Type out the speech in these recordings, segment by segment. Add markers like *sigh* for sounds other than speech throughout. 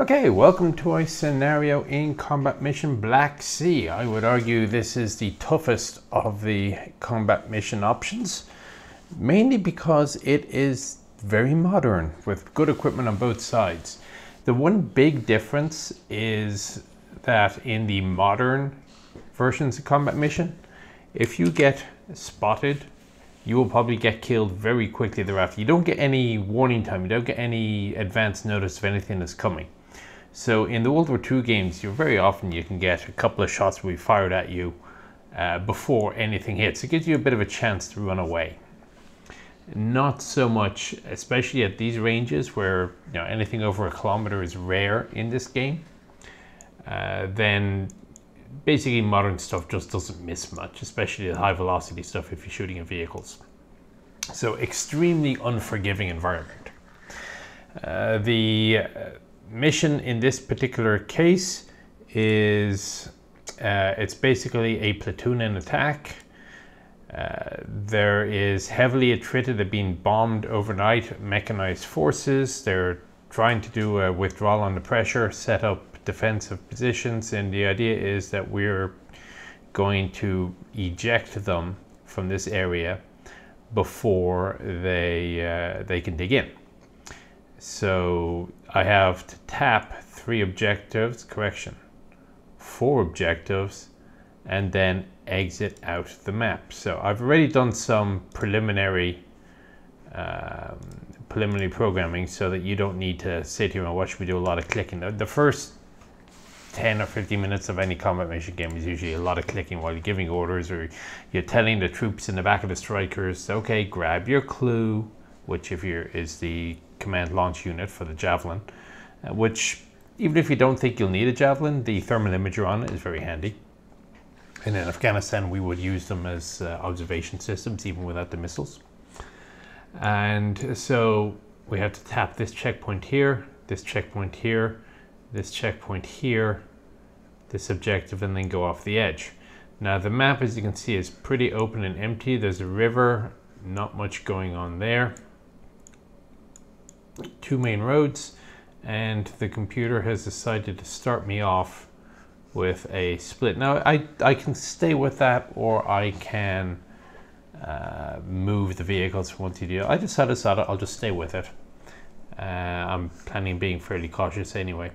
Okay, welcome to a scenario in Combat Mission Black Sea. I would argue this is the toughest of the combat mission options, mainly because it is very modern with good equipment on both sides. The one big difference is that in the modern versions of Combat Mission, if you get spotted, you will probably get killed very quickly thereafter. You don't get any warning time, you don't get any advance notice of anything that's coming. So in the World War II games, you very often you can get a couple of shots will be fired at you uh, before anything hits. It gives you a bit of a chance to run away. Not so much, especially at these ranges where you know anything over a kilometer is rare in this game. Uh, then basically modern stuff just doesn't miss much, especially the high velocity stuff if you're shooting at vehicles. So extremely unforgiving environment. Uh, the uh, mission in this particular case is uh, it's basically a platoon in attack. Uh, there is heavily attrited, they're being bombed overnight, mechanized forces. They're trying to do a withdrawal under pressure, set up defensive positions, and the idea is that we're going to eject them from this area before they, uh, they can dig in. So I have to tap three objectives, correction, four objectives, and then exit out the map. So I've already done some preliminary um, preliminary programming so that you don't need to sit here and watch me do a lot of clicking. The first 10 or 15 minutes of any combat mission game is usually a lot of clicking while you're giving orders or you're telling the troops in the back of the Strykers, okay, grab your CLU, which if you're is the command launch unit for the Javelin, uh, which even if you don't think you'll need a Javelin, the thermal imager on it is very handy. And in Afghanistan, we would use them as uh, observation systems, even without the missiles. And so we have to tap this checkpoint here, this checkpoint here, this checkpoint here, this objective, and then go off the edge. Now the map, as you can see, is pretty open and empty. There's a river, not much going on there two main roads and the computer has decided to start me off with a split. Now I, I can stay with that or I can uh, move the vehicles from one to the other. I decided I'll just stay with it. Uh, I'm planning on being fairly cautious anyway.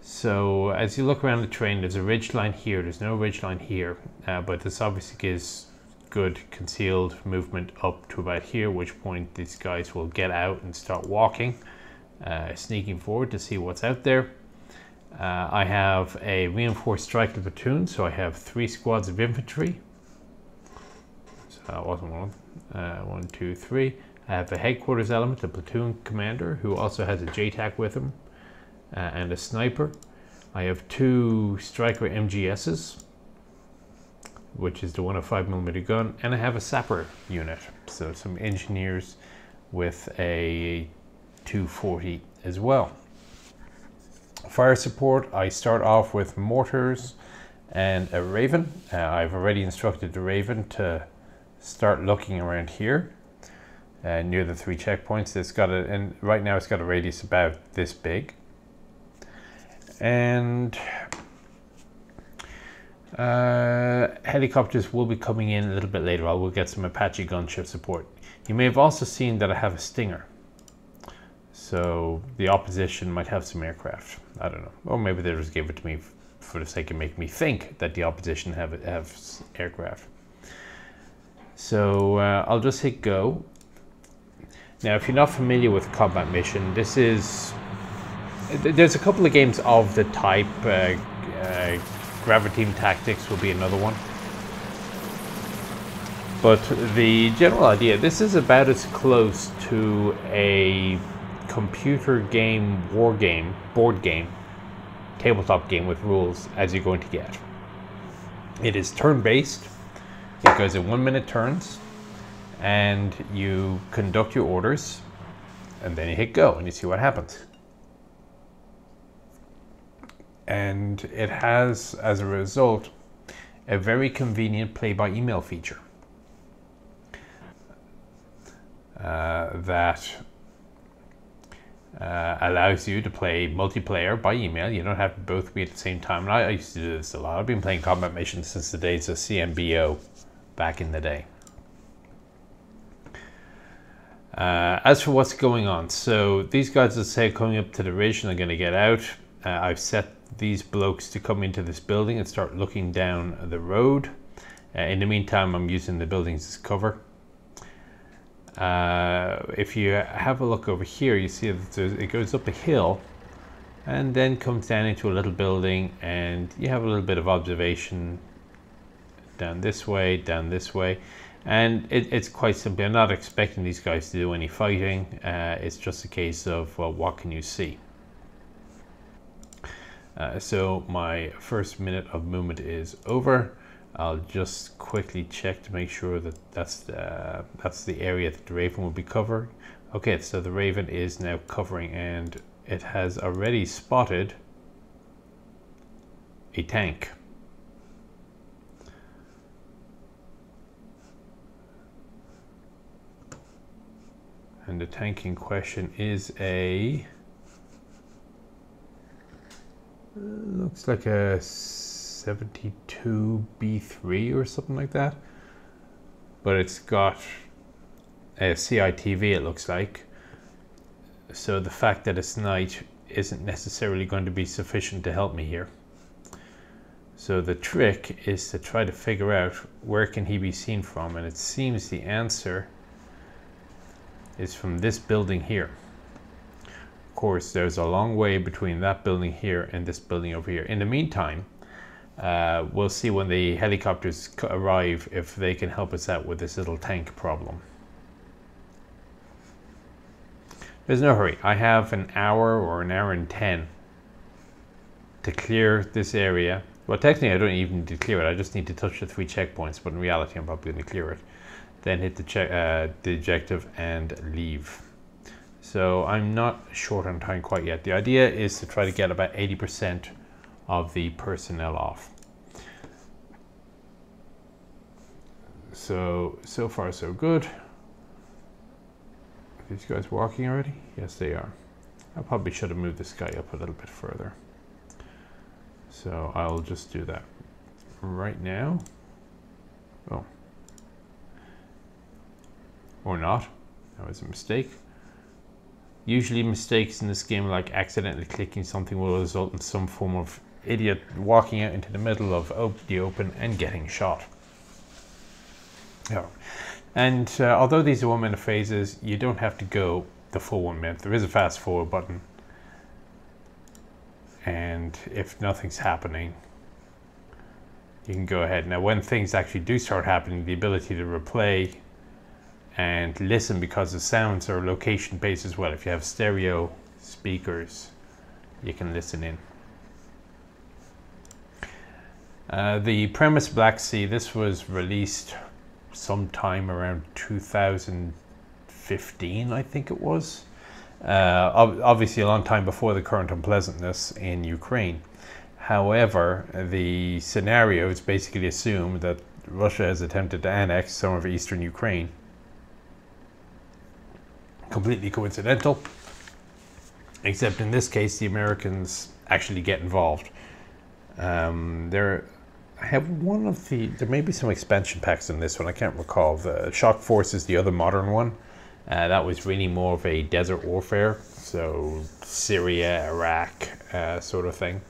So as you look around the train, there's a ridge line here. There's no ridge line here, uh, but this obviously gives good concealed movement up to about here, which point these guys will get out and start walking, uh, sneaking forward to see what's out there. Uh, I have a reinforced Stryker platoon, so I have three squads of infantry. So that wasn't one. Uh, one, two, three. I have a headquarters element, the platoon commander, who also has a JTAC with him, uh, and a sniper. I have two Stryker MGSs, which is the 105 millimeter gun, and I have a sapper unit, so some engineers with a 240 as well. Fire support, I start off with mortars and a Raven. Uh, I've already instructed the Raven to start looking around here uh, near the three checkpoints. It's got a, and right now it's got a radius about this big. And uh, helicopters will be coming in a little bit later. I will get some Apache gunship support. You may have also seen that I have a Stinger. So the opposition might have some aircraft. I don't know. Or maybe they just gave it to me for the sake of making me think that the opposition have, have aircraft. So uh, I'll just hit go. Now, if you're not familiar with combat mission, this is there's a couple of games of the type. Uh, uh, Team Tactics will be another one. But the general idea, this is about as close to a computer game, war game, board game, tabletop game with rules as you're going to get. It is turn-based. It goes in one-minute turns, and you conduct your orders, and then you hit go, and you see what happens and it has, as a result, a very convenient play by email feature uh, that uh, allows you to play multiplayer by email. You don't have to both be at the same time. And I, I used to do this a lot. I've been playing combat missions since the days of CMBO back in the day. Uh, as for what's going on, so these guys that say coming up to the ridge and are going to get out. Uh, I've set these blokes to come into this building and start looking down the road. Uh, in the meantime, I'm using the buildings as cover. Uh, if you have a look over here, you see that it goes up a hill and then comes down into a little building and you have a little bit of observation down this way, down this way. And it, it's quite simple. I'm not expecting these guys to do any fighting. Uh, it's just a case of, well, what can you see? Uh, so my first minute of movement is over. I'll just quickly check to make sure that that's the, that's the area that the Raven will be covering. Okay, so the Raven is now covering and it has already spotted a tank. And the tank in question is a uh, looks like a 72 B3 or something like that. But it's got a CITV, it looks like. So the fact that it's night isn't necessarily going to be sufficient to help me here. So the trick is to try to figure out where can he be seen from and it seems the answer is from this building here course, there's a long way between that building here and this building over here. In the meantime, uh, we'll see when the helicopters arrive if they can help us out with this little tank problem. There's no hurry. I have an hour or an hour and 10 to clear this area. Well, technically, I don't even need to clear it. I just need to touch the three checkpoints, but in reality, I'm probably going to clear it. Then hit the, check, uh, the objective and leave. So I'm not short on time quite yet. The idea is to try to get about 80% of the personnel off. So, so far so good. Are these guys walking already? Yes, they are. I probably should have moved this guy up a little bit further. So I'll just do that right now. Oh. Or not. That was a mistake. Usually mistakes in this game like accidentally clicking something will result in some form of idiot walking out into the middle of the open and getting shot. Yeah. And uh, although these are one minute phases, you don't have to go the full one minute. There is a fast forward button. And if nothing's happening, you can go ahead. Now when things actually do start happening, the ability to replay and listen because the sounds are location based as well. If you have stereo speakers, you can listen in. Uh, the premise Black Sea, this was released sometime around 2015, I think it was. Uh, obviously, a long time before the current unpleasantness in Ukraine. However, the scenarios basically assume that Russia has attempted to annex some of eastern Ukraine completely coincidental. Except in this case, the Americans actually get involved. Um, there, I have one of the. There may be some expansion packs in this one. I can't recall. The Shock Force is the other modern one. Uh, that was really more of a desert warfare, so Syria, Iraq, uh, sort of thing.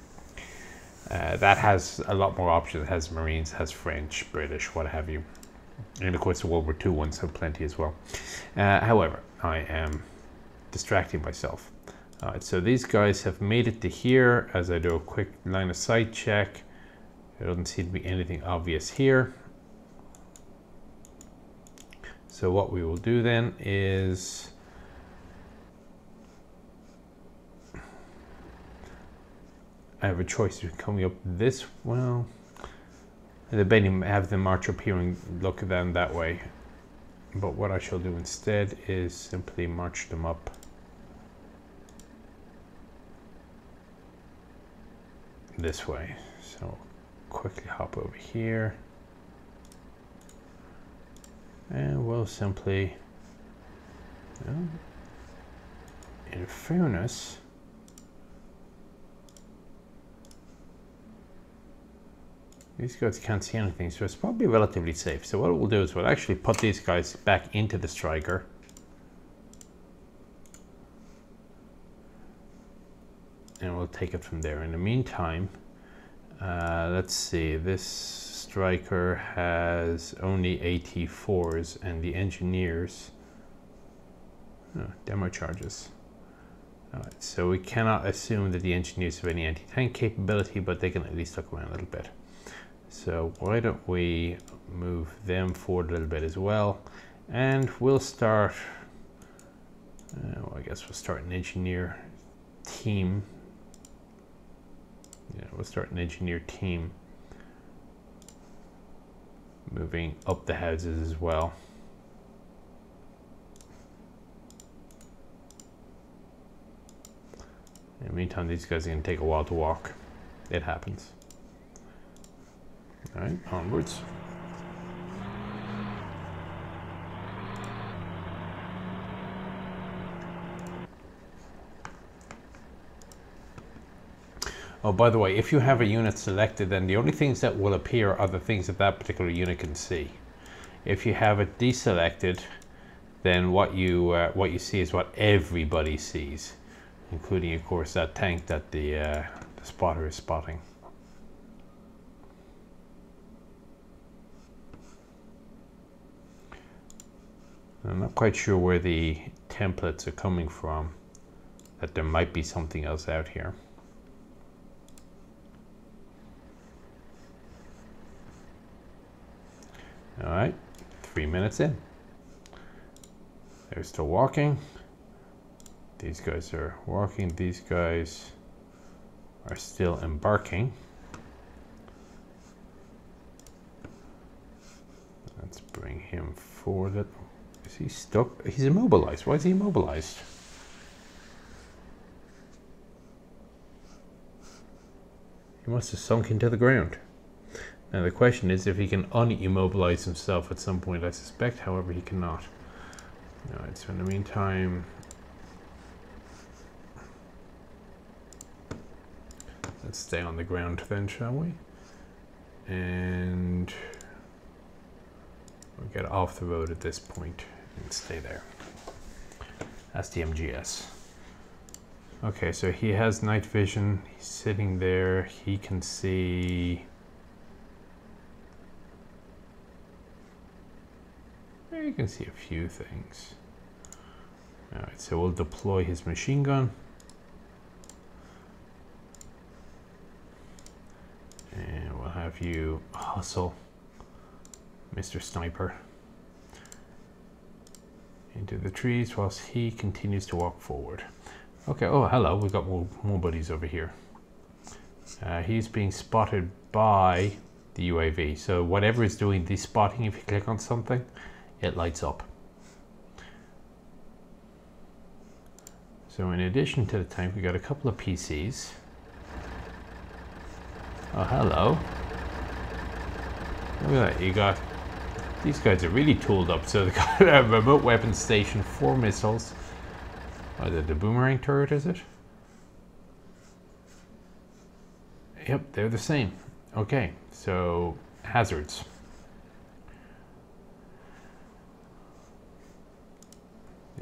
Uh, that has a lot more options. It has Marines, has French, British, what have you. And of course, the World War II ones have plenty as well. Uh, however, I am distracting myself. Alright, so these guys have made it to here as I do a quick line of sight check. There doesn't seem to be anything obvious here. So what we will do then is I have a choice between coming up this well debating have them march up here and look at them that way but what I shall do instead is simply march them up. This way. So quickly hop over here. And we'll simply in fairness, these guys can't see anything, so it's probably relatively safe. So what we'll do is we'll actually put these guys back into the Stryker. And we'll take it from there. In the meantime, uh, let's see, this Stryker has only AT4s and the engineers, oh, demo charges. Alright, so we cannot assume that the engineers have any anti-tank capability, but they can at least look around a little bit. So why don't we move them forward a little bit as well. And we'll start, uh, well, I guess we'll start an engineer team. Yeah, we'll start an engineer team moving up the houses as well. In the meantime, these guys are going to take a while to walk. It happens. All right, onwards. Oh, by the way, if you have a unit selected, then the only things that will appear are the things that that particular unit can see. If you have it deselected, then what you uh, what you see is what everybody sees, including, of course, that tank that the, uh, the spotter is spotting. I'm not quite sure where the templates are coming from, that there might be something else out here. All right, three minutes in. They're still walking. These guys are walking. These guys are still embarking. Let's bring him forward. Is he stuck? He's immobilized. Why is he immobilized? He must have sunk into the ground. Now the question is if he can unimmobilize himself at some point. I suspect, however, he cannot. Alright, so in the meantime... Let's stay on the ground then, shall we? And... We'll get off the road at this point stay there. That's the MGS. Okay, so he has night vision. He's sitting there. He can see you can see a few things. All right, so we'll deploy his machine gun. And we'll have you hustle, Mr. Sniper, into the trees whilst he continues to walk forward. Okay, oh, hello, we've got more, more buddies over here. Uh, he's being spotted by the UAV. So whatever is doing the spotting, if you click on something, it lights up. So in addition to the tank, we got a couple of PCs. Oh, hello. Look at that, you got... These guys are really tooled up. So *laughs* they've got a remote weapon station, four missiles. Oh, the, the boomerang turret, is it? Yep, they're the same. Okay, so hazards.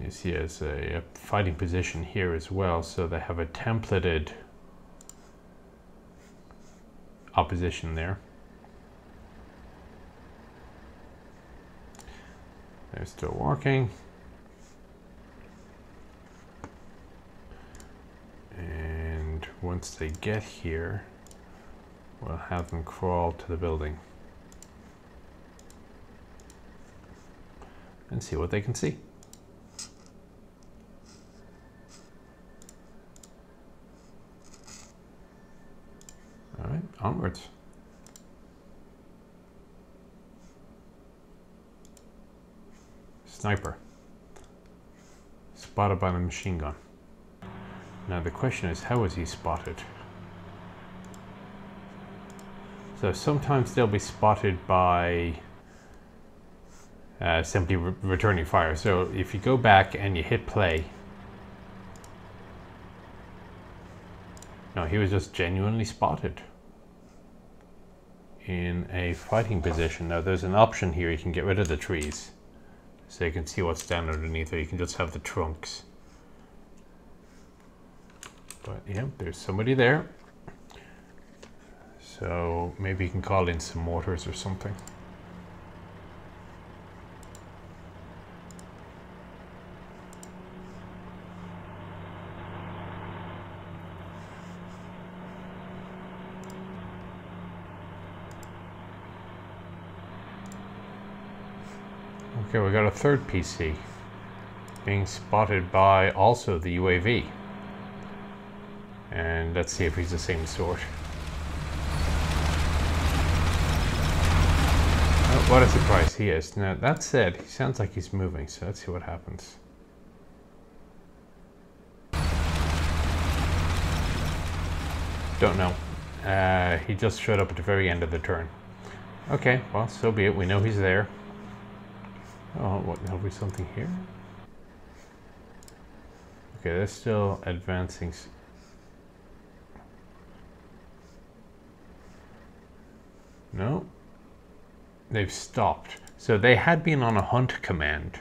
You see as a, a fighting position here as well, so they have a templated opposition there. They're still walking. And once they get here, we'll have them crawl to the building. And see what they can see. All right, onwards. Sniper. Spotted by the machine gun. Now the question is, how was he spotted? So sometimes they'll be spotted by uh, simply re returning fire. So if you go back and you hit play, No, he was just genuinely spotted in a fighting position. Now there's an option here, you can get rid of the trees so you can see what's down underneath or you can just have the trunks. But yeah, there's somebody there. So maybe you can call in some mortars or something. Okay, we got a third PC being spotted by also the UAV. And let's see if he's the same sort. Oh, what a surprise he is. Now, that said, he sounds like he's moving, so let's see what happens. Don't know. Uh, he just showed up at the very end of the turn. Okay, well, so be it. We know he's there. Oh, what, have we something here? Okay, they're still advancing. No. They've stopped. So they had been on a hunt command.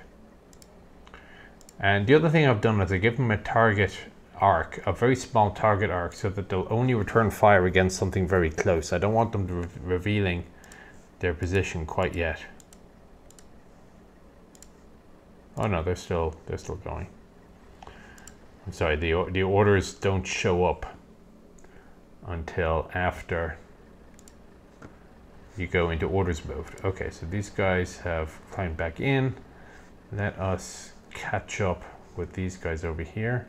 And the other thing I've done is I give them a target arc, a very small target arc, so that they'll only return fire against something very close. I don't want them re revealing their position quite yet. Oh no, they're still they're still going. I'm sorry, the the orders don't show up until after you go into orders mode. Okay, so these guys have climbed back in. Let us catch up with these guys over here.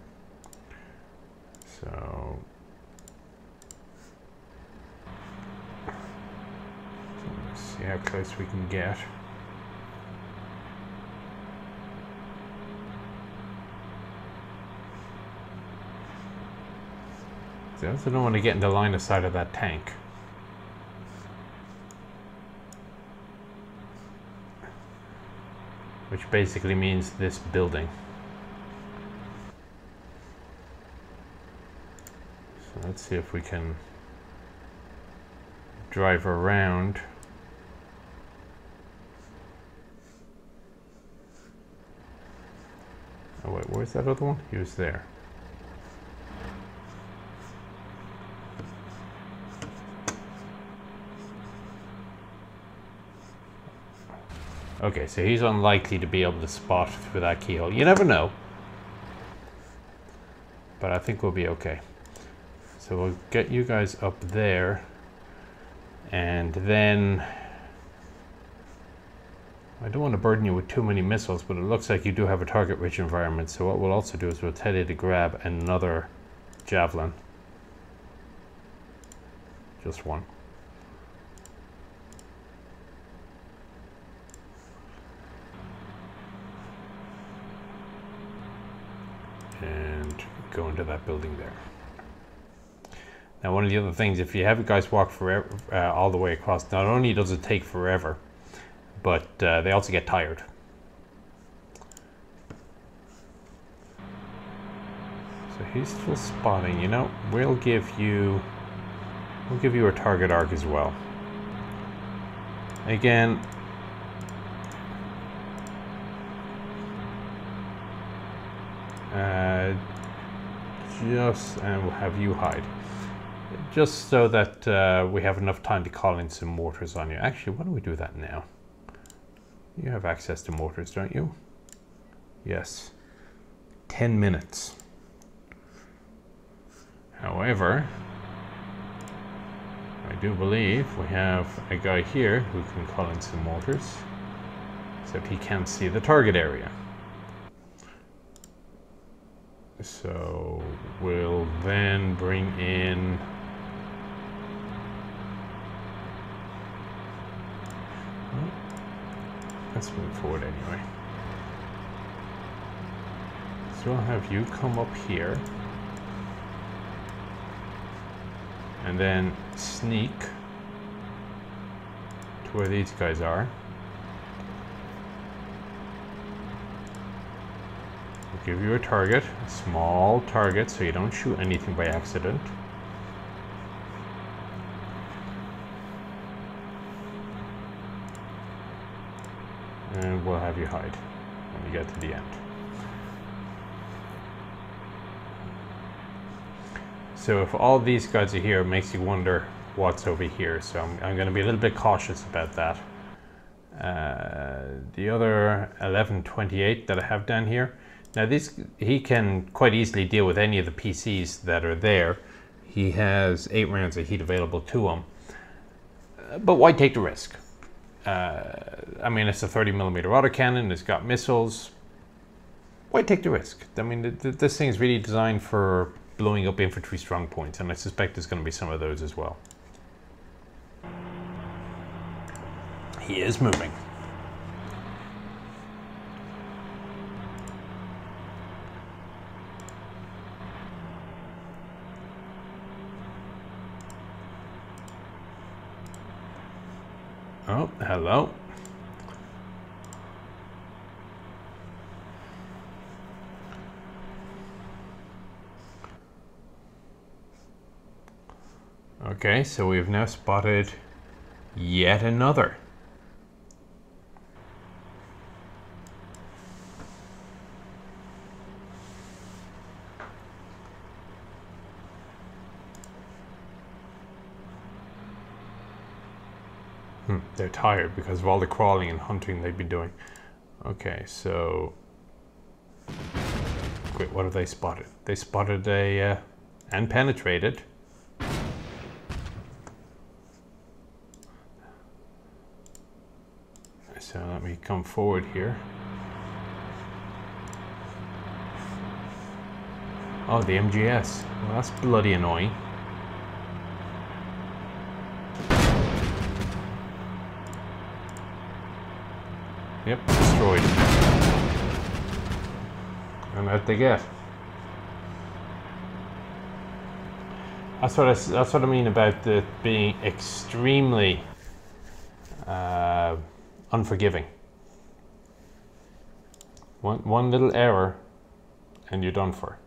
So, see how close we can get. I also don't want to get in the line of sight of that tank. Which basically means this building. So let's see if we can drive around. Oh wait, where's that other one? He was there. Okay, so he's unlikely to be able to spot through that keyhole. You never know. But I think we'll be okay. So we'll get you guys up there. And then... I don't want to burden you with too many missiles, but it looks like you do have a target-rich environment. So what we'll also do is we'll tell you to grab another javelin. Just one. Go into that building there. Now, one of the other things, if you have guys walk forever, uh, all the way across, not only does it take forever, but uh, they also get tired. So he's still spotting. You know, we'll give you, we'll give you a target arc as well. Again, just and we'll have you hide just so that uh, we have enough time to call in some mortars on you. Actually, why don't we do that now? You have access to mortars, don't you? Yes. 10 minutes. However, I do believe we have a guy here who can call in some mortars, except he can't see the target area. So we'll then bring in let's move forward anyway. So I'll have you come up here and then sneak to where these guys are. give you a target, a small target, so you don't shoot anything by accident. And we'll have you hide when you get to the end. So if all these guys are here, it makes you wonder what's over here. So I'm, I'm going to be a little bit cautious about that. Uh, the other 1128 that I have down here now he can quite easily deal with any of the PCs that are there. He has eight rounds of heat available to him. Uh, but why take the risk? Uh, I mean, it's a 30 millimeter autocannon. It's got missiles. Why take the risk? I mean, th th this thing is really designed for blowing up infantry strong points, and I suspect there's going to be some of those as well. He is moving. Oh, hello. Okay, so we've now spotted yet another. They're tired because of all the crawling and hunting they've been doing. Okay, so... Wait, what have they spotted? They spotted a... Uh, and penetrated. So let me come forward here. Oh, the MGS. Well, that's bloody annoying. Yep, destroyed. And out they get. That's what I, that's what I mean about the being extremely uh, unforgiving. One, one little error and you're done for.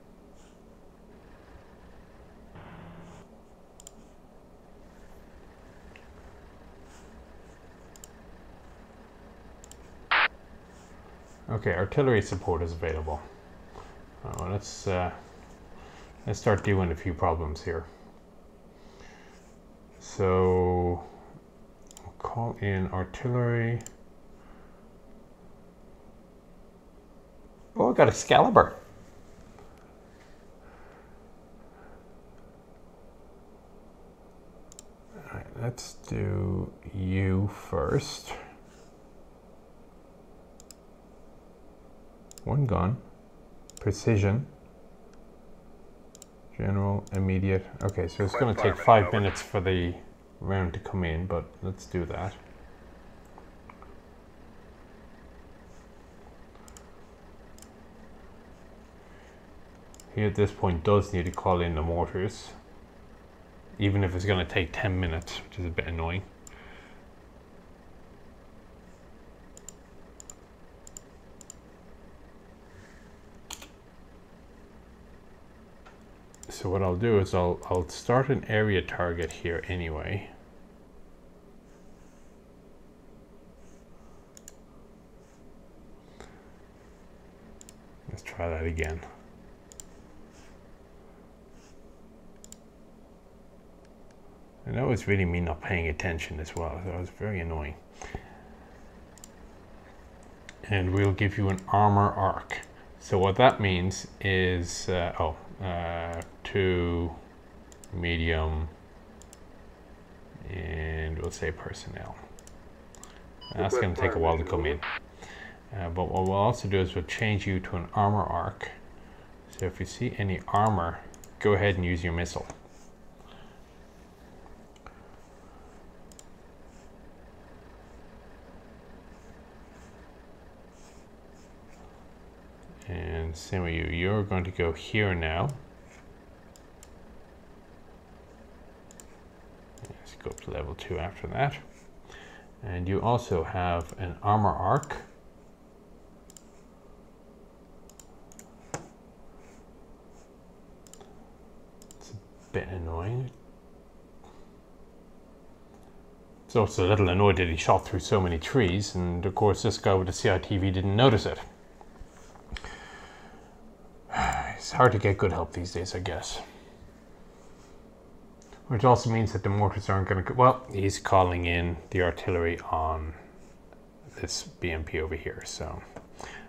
Okay, artillery support is available. Well, let's uh, let's start doing a few problems here. So call in artillery. Oh, I got Excalibur. All right, let's do you first. One gun, precision, general, immediate. Okay, so it's going to take five minutes for the round to come in, but let's do that. He at this point does need to call in the mortars, even if it's going to take 10 minutes, which is a bit annoying. So what I'll do is I'll, I'll start an area target here anyway. Let's try that again. And that was really me not paying attention as well. That was very annoying. And we'll give you an armor arc. So what that means is, uh, oh, uh, to medium, and we'll say personnel. That's going to take a while to come in. Uh, but what we'll also do is we'll change you to an armor arc. So if you see any armor, go ahead and use your missile. And same with you, you're going to go here now. Let's go up to level two after that. And you also have an armor arc. It's a bit annoying. So it's a little annoyed that he shot through so many trees, and of course this guy with the CITV didn't notice it. *sighs* It's hard to get good help these days, I guess. Which also means that the mortars aren't going to. Well, he's calling in the artillery on this BMP over here. So,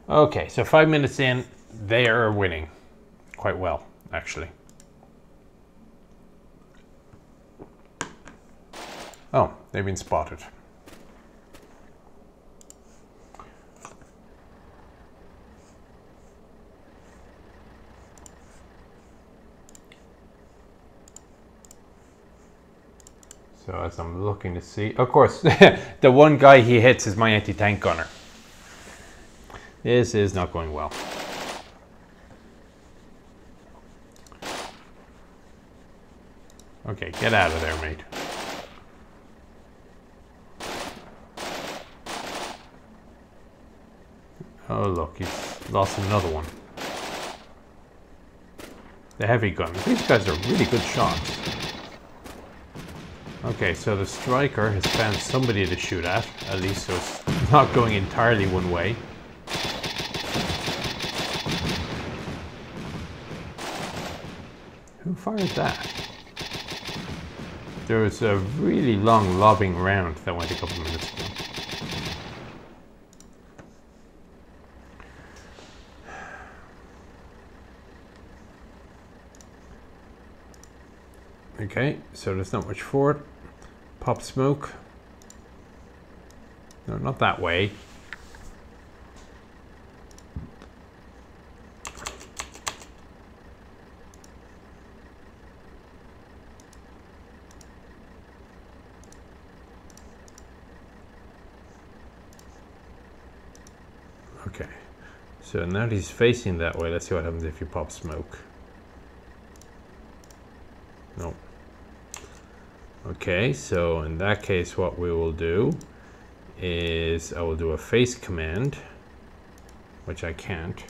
okay, so five minutes in, they are winning quite well, actually. Oh, they've been spotted. So as I'm looking to see, of course, *laughs* the one guy he hits is my anti-tank gunner. This is not going well. Okay, get out of there, mate. Oh look, he's lost another one. The heavy guns. These guys are really good shots. Okay, so the Stryker has found somebody to shoot at, at least so it's not going entirely one way. Who fired that? There was a really long lobbing round that went a couple minutes ago. Okay, so there's not much for it. Pop smoke. No, not that way. Okay, so now he's facing that way. Let's see what happens if you pop smoke. Nope. Okay, so in that case what we will do is I will do a face command, which I can't.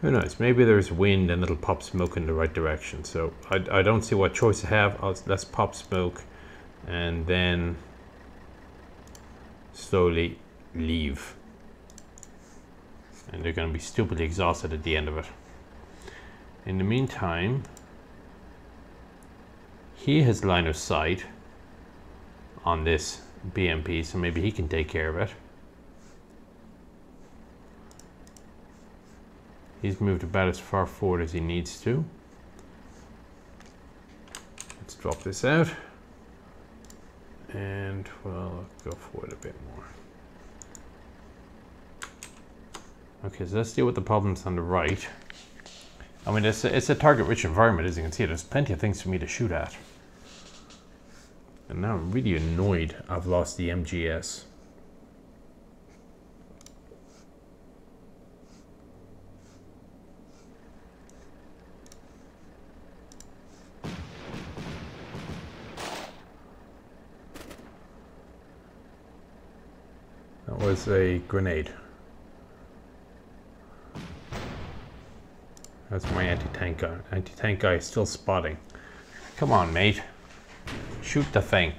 Who knows, maybe there's wind and it'll pop smoke in the right direction. So I, I don't see what choice I have. I'll, let's pop smoke and then slowly leave. And they're going to be stupidly exhausted at the end of it. In the meantime, he has line of sight on this BMP, so maybe he can take care of it. He's moved about as far forward as he needs to. Let's drop this out. And, well, go forward a bit more. Okay, so let's deal with the problems on the right. I mean, it's a, it's a target-rich environment, as you can see. There's plenty of things for me to shoot at. And now I'm really annoyed I've lost the MGS. That was a grenade. That's my anti-tank gun. Anti-tank guy is still spotting. Come on, mate. Shoot the thing.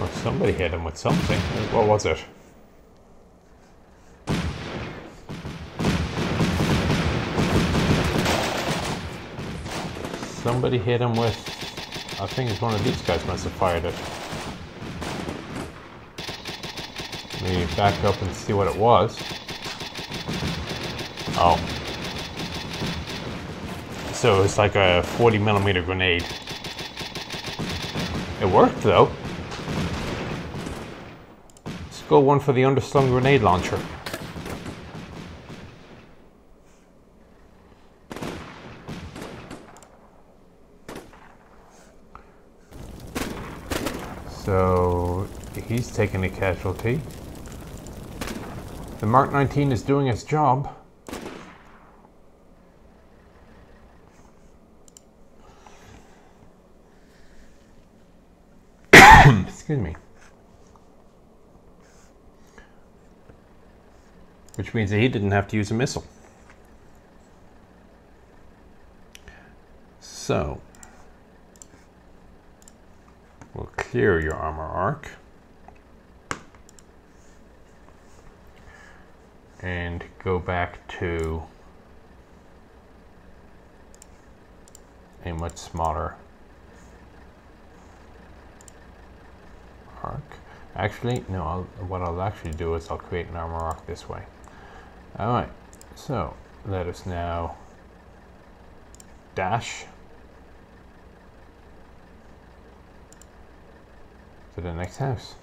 Oh, somebody hit him with something. What was it? Somebody hit him with, I think it's one of these guys must have fired it. Let me back up and see what it was. Oh. So it's like a 40 millimeter grenade. It worked though. Let's go one for the underslung grenade launcher. taken a casualty. The Mark 19 is doing its job. *coughs* Excuse me. Which means that he didn't have to use a missile. So, we'll clear your armor arc. And go back to a much smaller arc. Actually, no, I'll, what I'll actually do is I'll create an armor arc this way. All right, so let us now dash to the next house.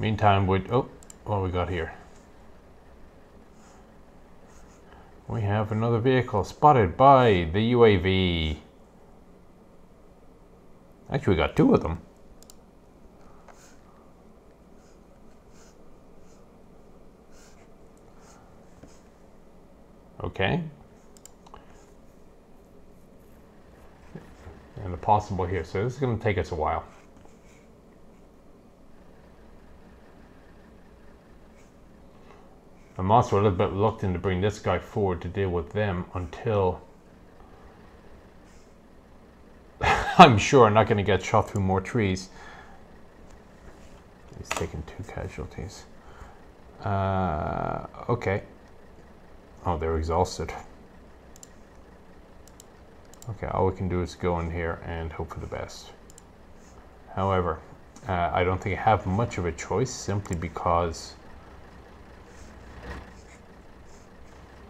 Meantime, we oh, what we got here? We have another vehicle spotted by the UAV. Actually, we got two of them. Okay. And the possible here. So this is going to take us a while. I'm also a little bit reluctant to bring this guy forward to deal with them until *laughs* I'm sure I'm not going to get shot through more trees. He's taking two casualties. Uh, okay. Oh, they're exhausted. Okay, all we can do is go in here and hope for the best. However, uh, I don't think I have much of a choice simply because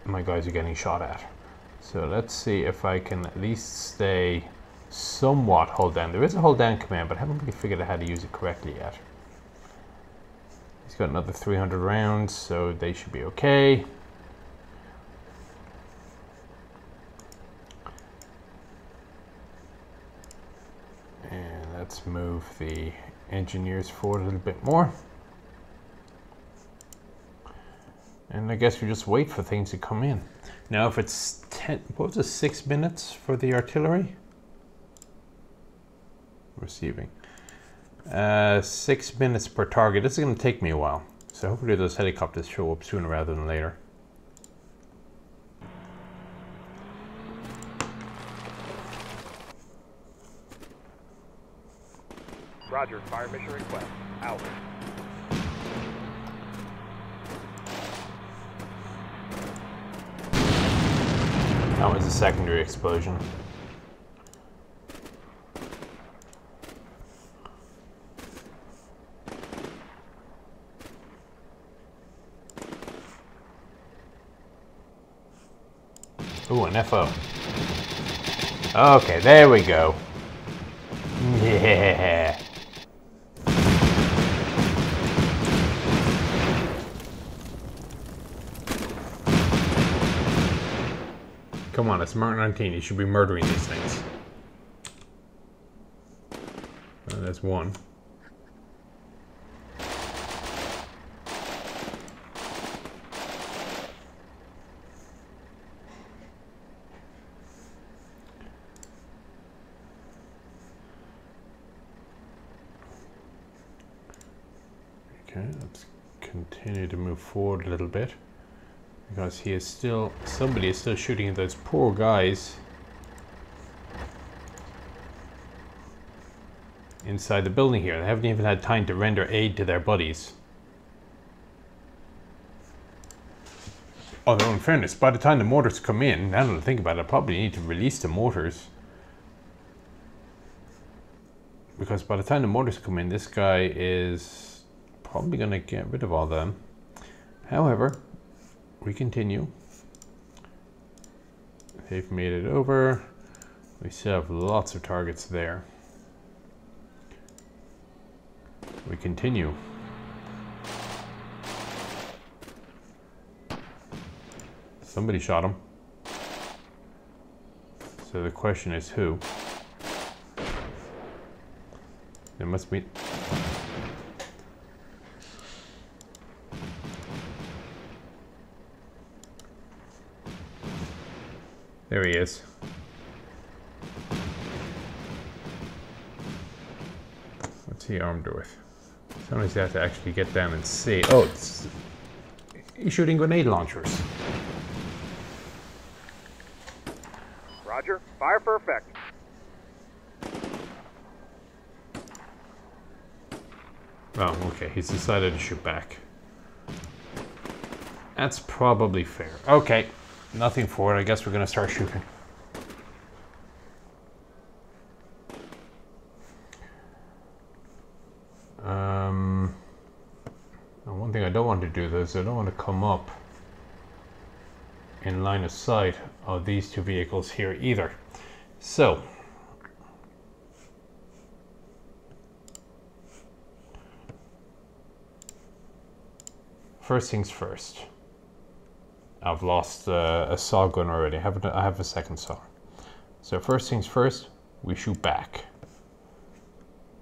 my guys are getting shot at. So let's see if I can at least stay somewhat hold down. There is a hold down command, but I haven't really figured out how to use it correctly yet. He's got another 300 rounds, so they should be okay. And let's move the engineers forward a little bit more. And I guess we just wait for things to come in. Now if it's 10, what was it, six minutes for the artillery? Receiving. Uh, six minutes per target. This is going to take me a while. So hopefully those helicopters show up sooner rather than later. Roger, fire mission request. Out. That was a secondary explosion. Ooh, an FO. Okay, there we go. *laughs* Yeah. On, it's Mark 19. You should be murdering these things. Uh, that's one. Okay, let's continue to move forward a little bit because he is still somebody is still shooting at those poor guys inside the building here. They haven't even had time to render aid to their buddies. Oh, Although in fairness, by the time the mortars come in, now that I think about it, I probably need to release the mortars. Because by the time the mortars come in, this guy is probably going to get rid of all them. However, we continue. They've made it over. We still have lots of targets there. We continue. Somebody shot him. So the question is who? It must be There he is. What's he armed with? Sometimes you have to actually get down and see. Oh, it's, he's shooting grenade launchers. Roger. Fire for effect. Oh, okay. He's decided to shoot back. That's probably fair. Okay. Nothing for it. I guess we're going to start shooting. Um, one thing I don't want to do is I don't want to come up in line of sight of these two vehicles here either. So, first things first. I've lost uh, a saw gun already. I have, have a second saw. So first things first, we shoot back.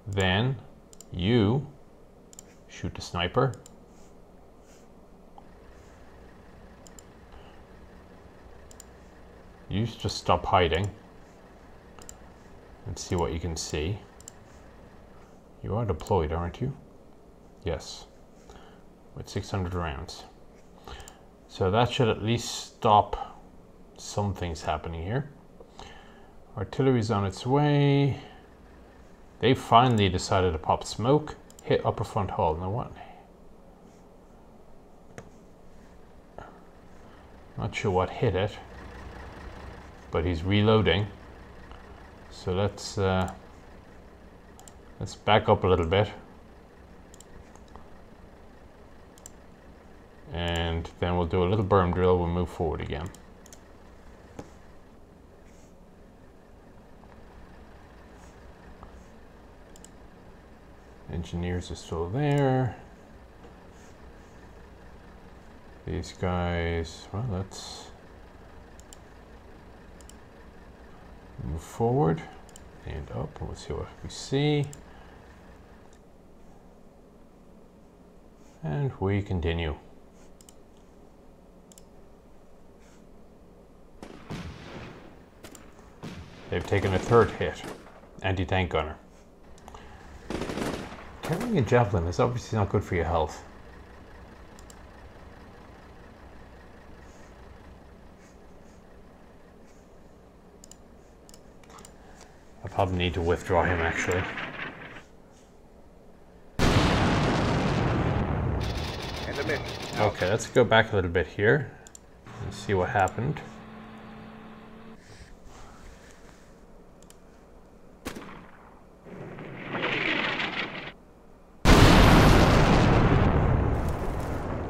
Then you shoot the sniper. You just stop hiding and see what you can see. You are deployed, aren't you? Yes, with 600 rounds. So that should at least stop some things happening here. Artillery's on its way. They finally decided to pop smoke, hit upper front hull. Now what? Not sure what hit it, but he's reloading. So let's uh, let's back up a little bit. And then we'll do a little berm drill, we'll move forward again. Engineers are still there. These guys, well, let's move forward and up. Let's see what we see. And we continue. They've taken a third hit. Anti-tank gunner. Carrying a javelin is obviously not good for your health. I probably need to withdraw him actually. Okay, let's go back a little bit here and see what happened.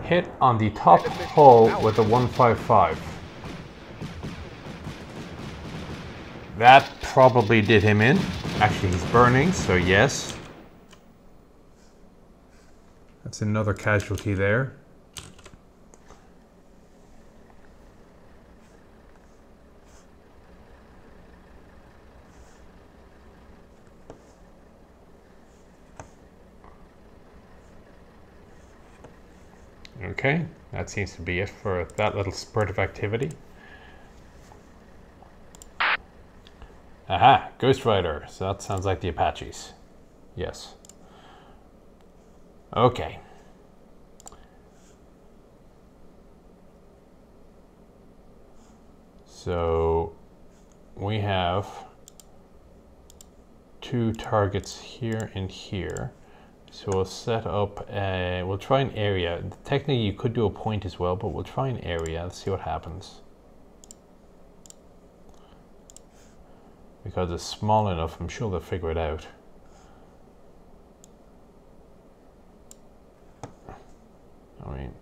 Hit on the top hull with a 155. That probably did him in. Actually, he's burning, so yes. That's another casualty there. Okay, that seems to be it for that little spurt of activity. Aha, Ghost Rider. So that sounds like the Apaches. Yes. Okay. So we have two targets here and here. So we'll set up, a, we'll try an area. Technically you could do a point as well, but we'll try an area, let's see what happens. Because it's small enough, I'm sure they'll figure it out. I mean,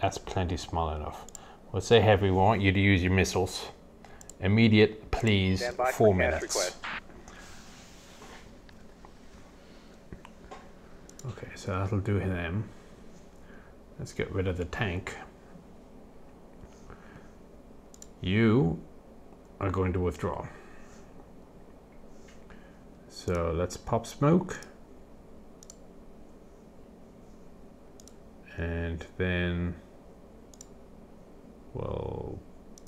that's plenty small enough. Let's say heavy, we want you to use your missiles. Immediate, please, four minutes. Request. Okay, so that'll do him. Let's get rid of the tank. You are going to withdraw. So let's pop smoke. And then, well,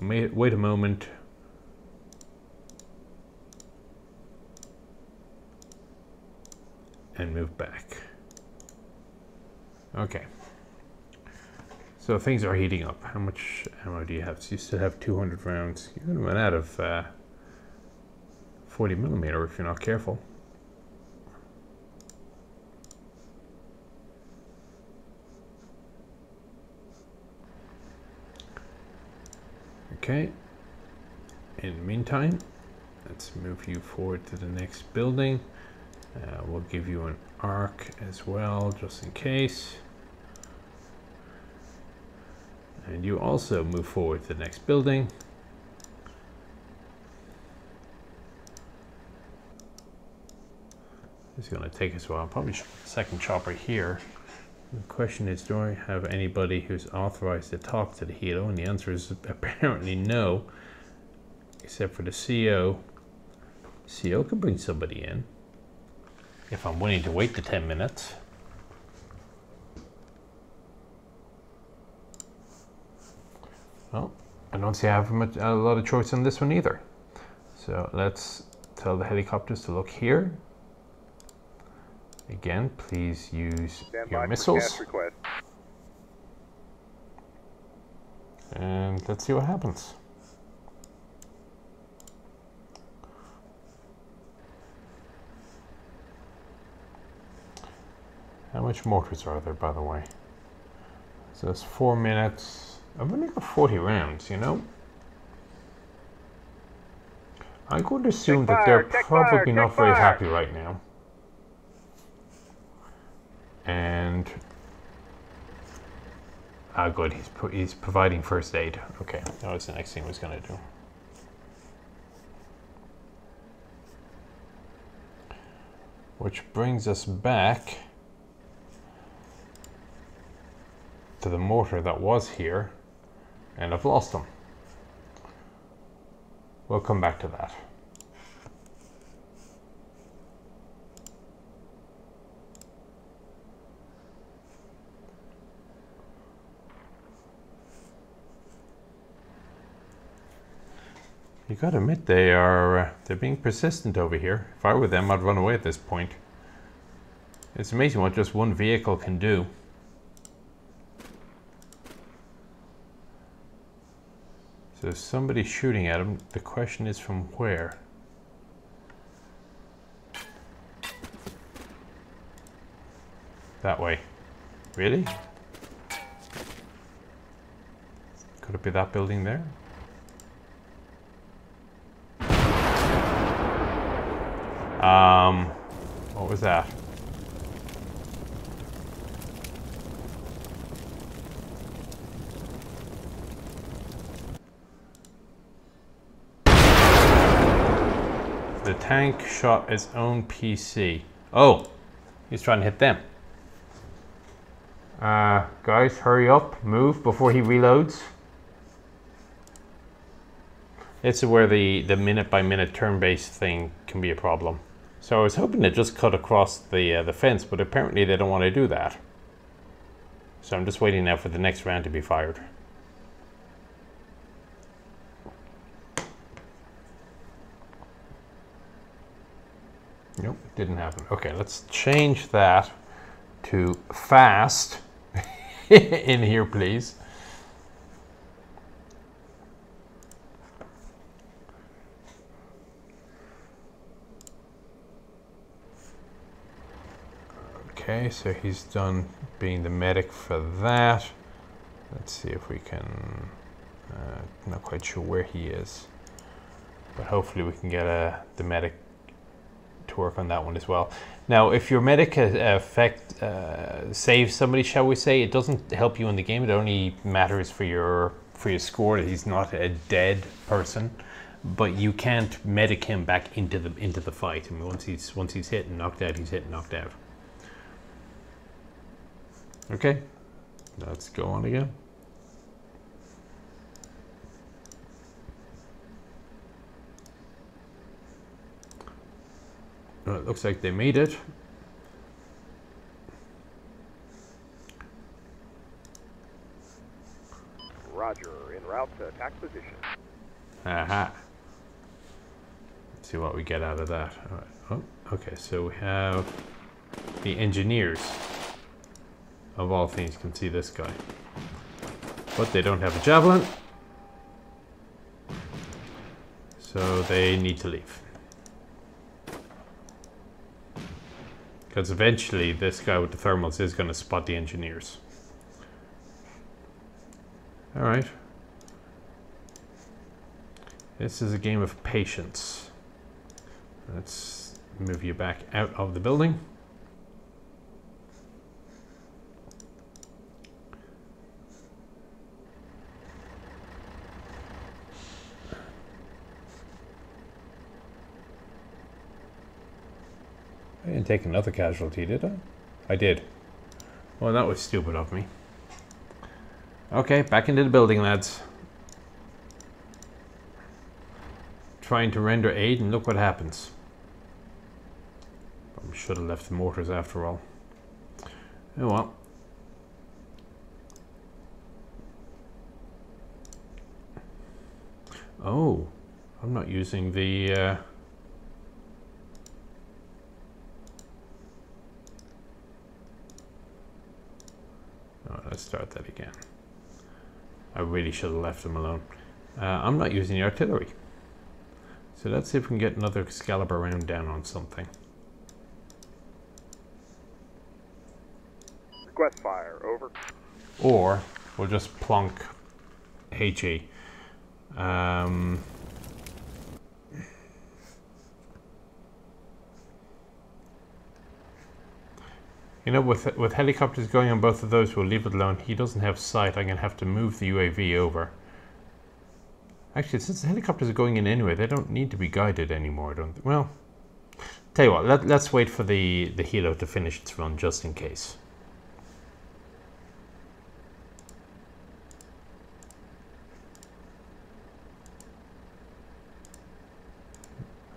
wait a moment. and move back. Okay. So things are heating up. How much ammo do you have? So you still have 200 rounds. You're going to run out of uh, 40 millimeter if you're not careful. Okay. In the meantime, let's move you forward to the next building. Uh, we'll give you an arc as well, just in case. And you also move forward to the next building. It's going to take us a while. Probably second chopper here. The question is, do I have anybody who's authorized to talk to the helo? And the answer is *laughs* apparently no, except for the CO. CO can bring somebody in if I'm willing to wait the 10 minutes. Well, I don't see I have much, a lot of choice on this one either. So let's tell the helicopters to look here. Again, please use Stand your missiles. And let's see what happens. How much mortars are there, by the way? So it's four minutes. I've only got 40 rounds, you know? I'm going to assume that they're fire, take fire, probably not very fire. happy right now. And Ah, good. He's pro- he's providing first aid. Okay, that was the next thing I was gonna do. Which brings us back to the mortar that was here, and I've lost them. We'll come back to that. You gotta admit they are uh, they're being persistent over here. If I were them, I'd run away at this point. It's amazing what just one vehicle can do. So there's somebody shooting at him. The question is from where? That way. Really? Could it be that building there? Um, what was that? The tank shot its own PC. Oh, he's trying to hit them. Uh, guys, hurry up, move before he reloads. It's where the, the minute by minute turn based thing can be a problem. So I was hoping to just cut across the uh, the fence, but apparently they don't want to do that. So I'm just waiting now for the next round to be fired. Nope, didn't happen. Okay, let's change that to fast *laughs* in here, please. Okay, so he's done being the medic for that. Let's see if we can. Uh, not quite sure where he is, but hopefully we can get a, the medic to work on that one as well. Now, if your medic uh, effect uh, saves somebody, shall we say, it doesn't help you in the game. It only matters for your for your score that he's not a dead person. But you can't medic him back into the into the fight. I mean, once he's once he's hit and knocked out, he's hit and knocked out. Okay, let's go on again. Well, it looks like they made it. Roger, en route to attack position. Aha. Let's see what we get out of that. All right. Oh, okay, so we have the engineers of all things can see this guy. But they don't have a javelin. So they need to leave. Because eventually this guy with the thermals is going to spot the engineers. Alright. This is a game of patience. Let's move you back out of the building. Didn't take another casualty, did I? I did. Well, that was stupid of me. Okay, back into the building, lads. Trying to render aid, and look what happens. Probably should have left the mortars after all. Oh well. Oh, I'm not using the... Uh, let's start that again. I really should have left them alone. Uh, I'm not using the artillery. So let's see if we can get another Excalibur round down on something. Request fire. Over. Or we'll just plonk HE. Um, You know, with with helicopters going on both of those, we'll leave it alone. He doesn't have sight. I'm going to have to move the UAV over. Actually, since the helicopters are going in anyway, they don't need to be guided anymore. Don't well. Tell you what, let, let's wait for the the helo to finish its run just in case.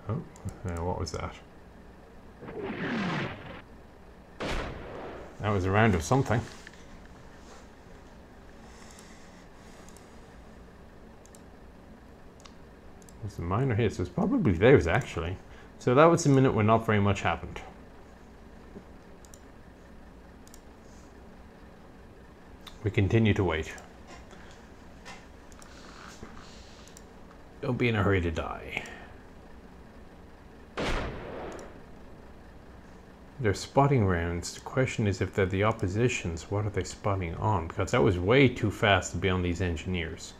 Oh, uh, what was that? That was a round of something. It's a minor hit, so it's probably theirs actually. So that was a minute when not very much happened. We continue to wait. Don't be in a hurry to die. They're spotting rounds. The question is if they're the oppositions, what are they spotting on? Because that was way too fast to be on these engineers.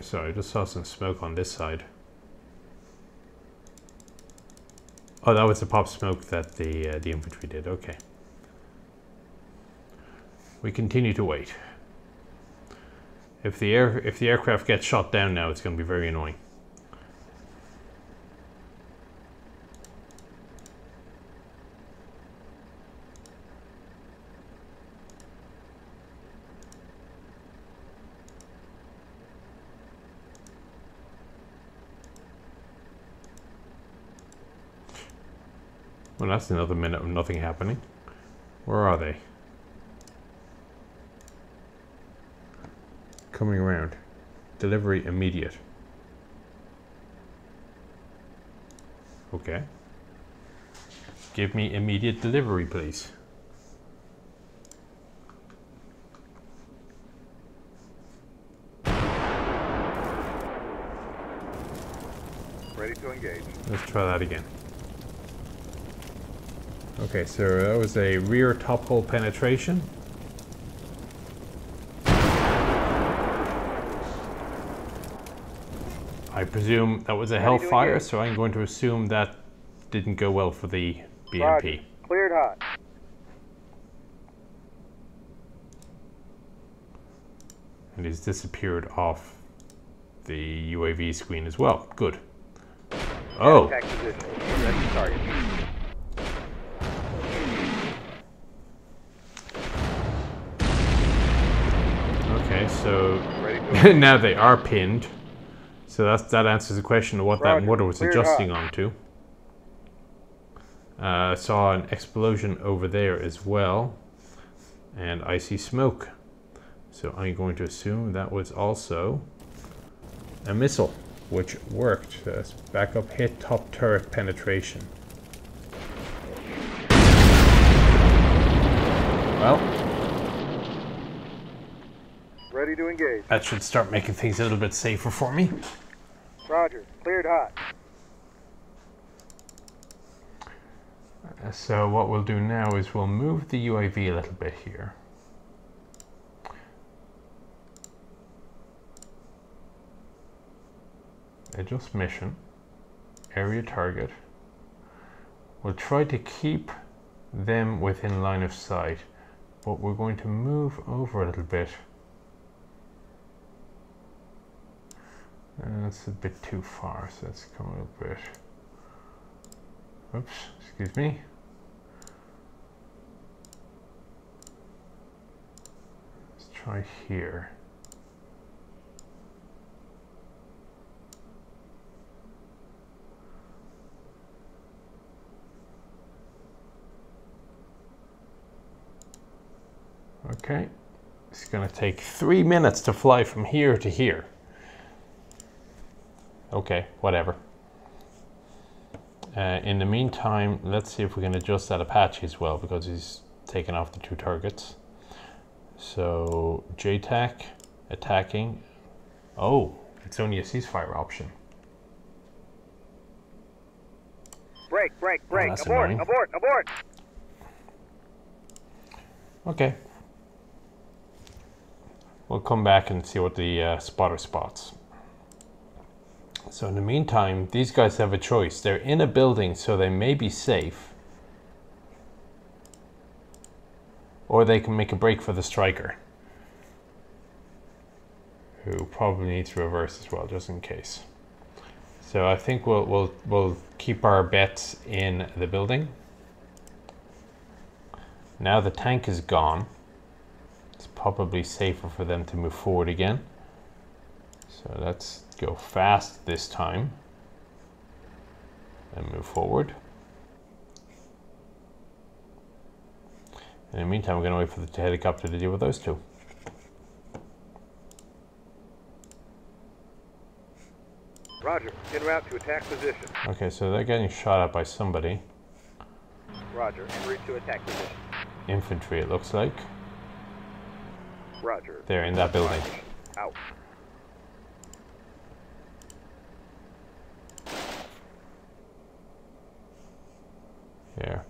Sorry, I just saw some smoke on this side. Oh, that was the pop smoke that the uh, the infantry did. Okay. We continue to wait. If the air if the aircraft gets shot down now, it's going to be very annoying. Well, that's another minute of nothing happening. Where are they? Coming around. Delivery immediate. Okay. Give me immediate delivery, please. Ready to engage. Let's try that again. Okay, so that was a rear top hull penetration. I presume that was a hellfire, so I'm going to assume that didn't go well for the BMP. Roger. Cleared hot. And he's disappeared off the UAV screen as well. Good. Oh, Attack position. Ready target. okay, so *laughs* now they are pinned. So that's, that answers the question of what that Roger. mortar was adjusting hot. onto. Uh, I saw an explosion over there as well. and I see smoke. So I'm going to assume that was also a missile, which worked. That's backup hit, top turret penetration. Well, Ready to engage. that should start making things a little bit safer for me. Roger. Cleared hot. Uh, So what we'll do now is we'll move the UAV a little bit here. Adjust mission, area target. We'll try to keep them within line of sight, but we're going to move over a little bit. Uh, that's a bit too far, so let's come a little bit. Oops, excuse me. Let's try here. Okay, it's going to take three minutes to fly from here to here. Okay, whatever. Uh, in the meantime, let's see if we can adjust that Apache as well because he's taken off the two targets. So JTAC attacking. Oh, it's only a ceasefire option. Break, break, break. that's abort, annoying. abort, abort. Okay. We'll come back and see what the uh, spotter spots. So in the meantime, these guys have a choice. They're in a building, so they may be safe. Or they can make a break for the Stryker. Who probably needs to reverse as well, just in case. So I think we'll we'll we'll keep our bets in the building. Now the tank is gone. It's probably safer for them to move forward again. So let's go fast this time and move forward. In the meantime, we're going to wait for the helicopter to deal with those two. Roger. En route to attack position. Okay, so they're getting shot at by somebody. Roger. En route to attack position. Infantry, it looks like. Roger. They're in that building. Out. Yeah.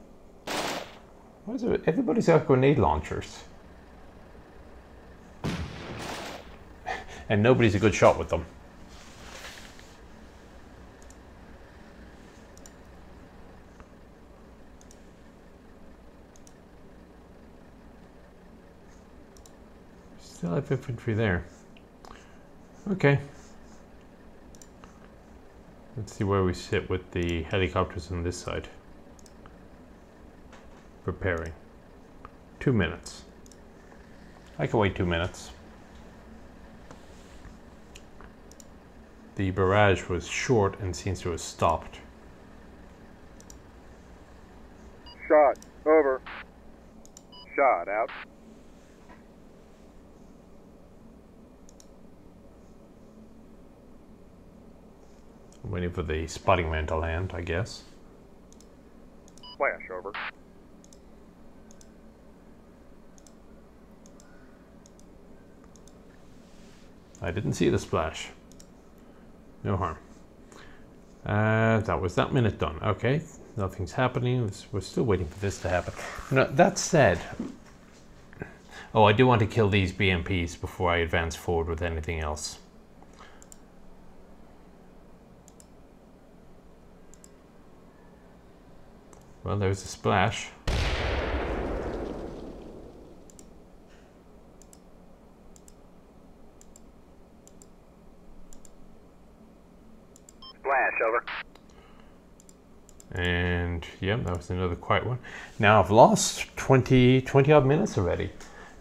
What is it? Everybody's got grenade launchers. and nobody's a good shot with them. Still have infantry there. Okay. Let's see where we sit with the helicopters on this side preparing. Two minutes. I can wait two minutes. The barrage was short and seems to have stopped. Shot. Over. Shot. Out. I'm waiting for the spotting man to land, I guess. Flash. Over. I didn't see the splash. No harm. Uh, that was that minute done. Okay, nothing's happening. We're still waiting for this to happen. Now, that said, oh, I do want to kill these BMPs before I advance forward with anything else. Well, there's a splash. Flash. Over. And yeah, that was another quiet one. Now I've lost 20, 20 odd minutes already.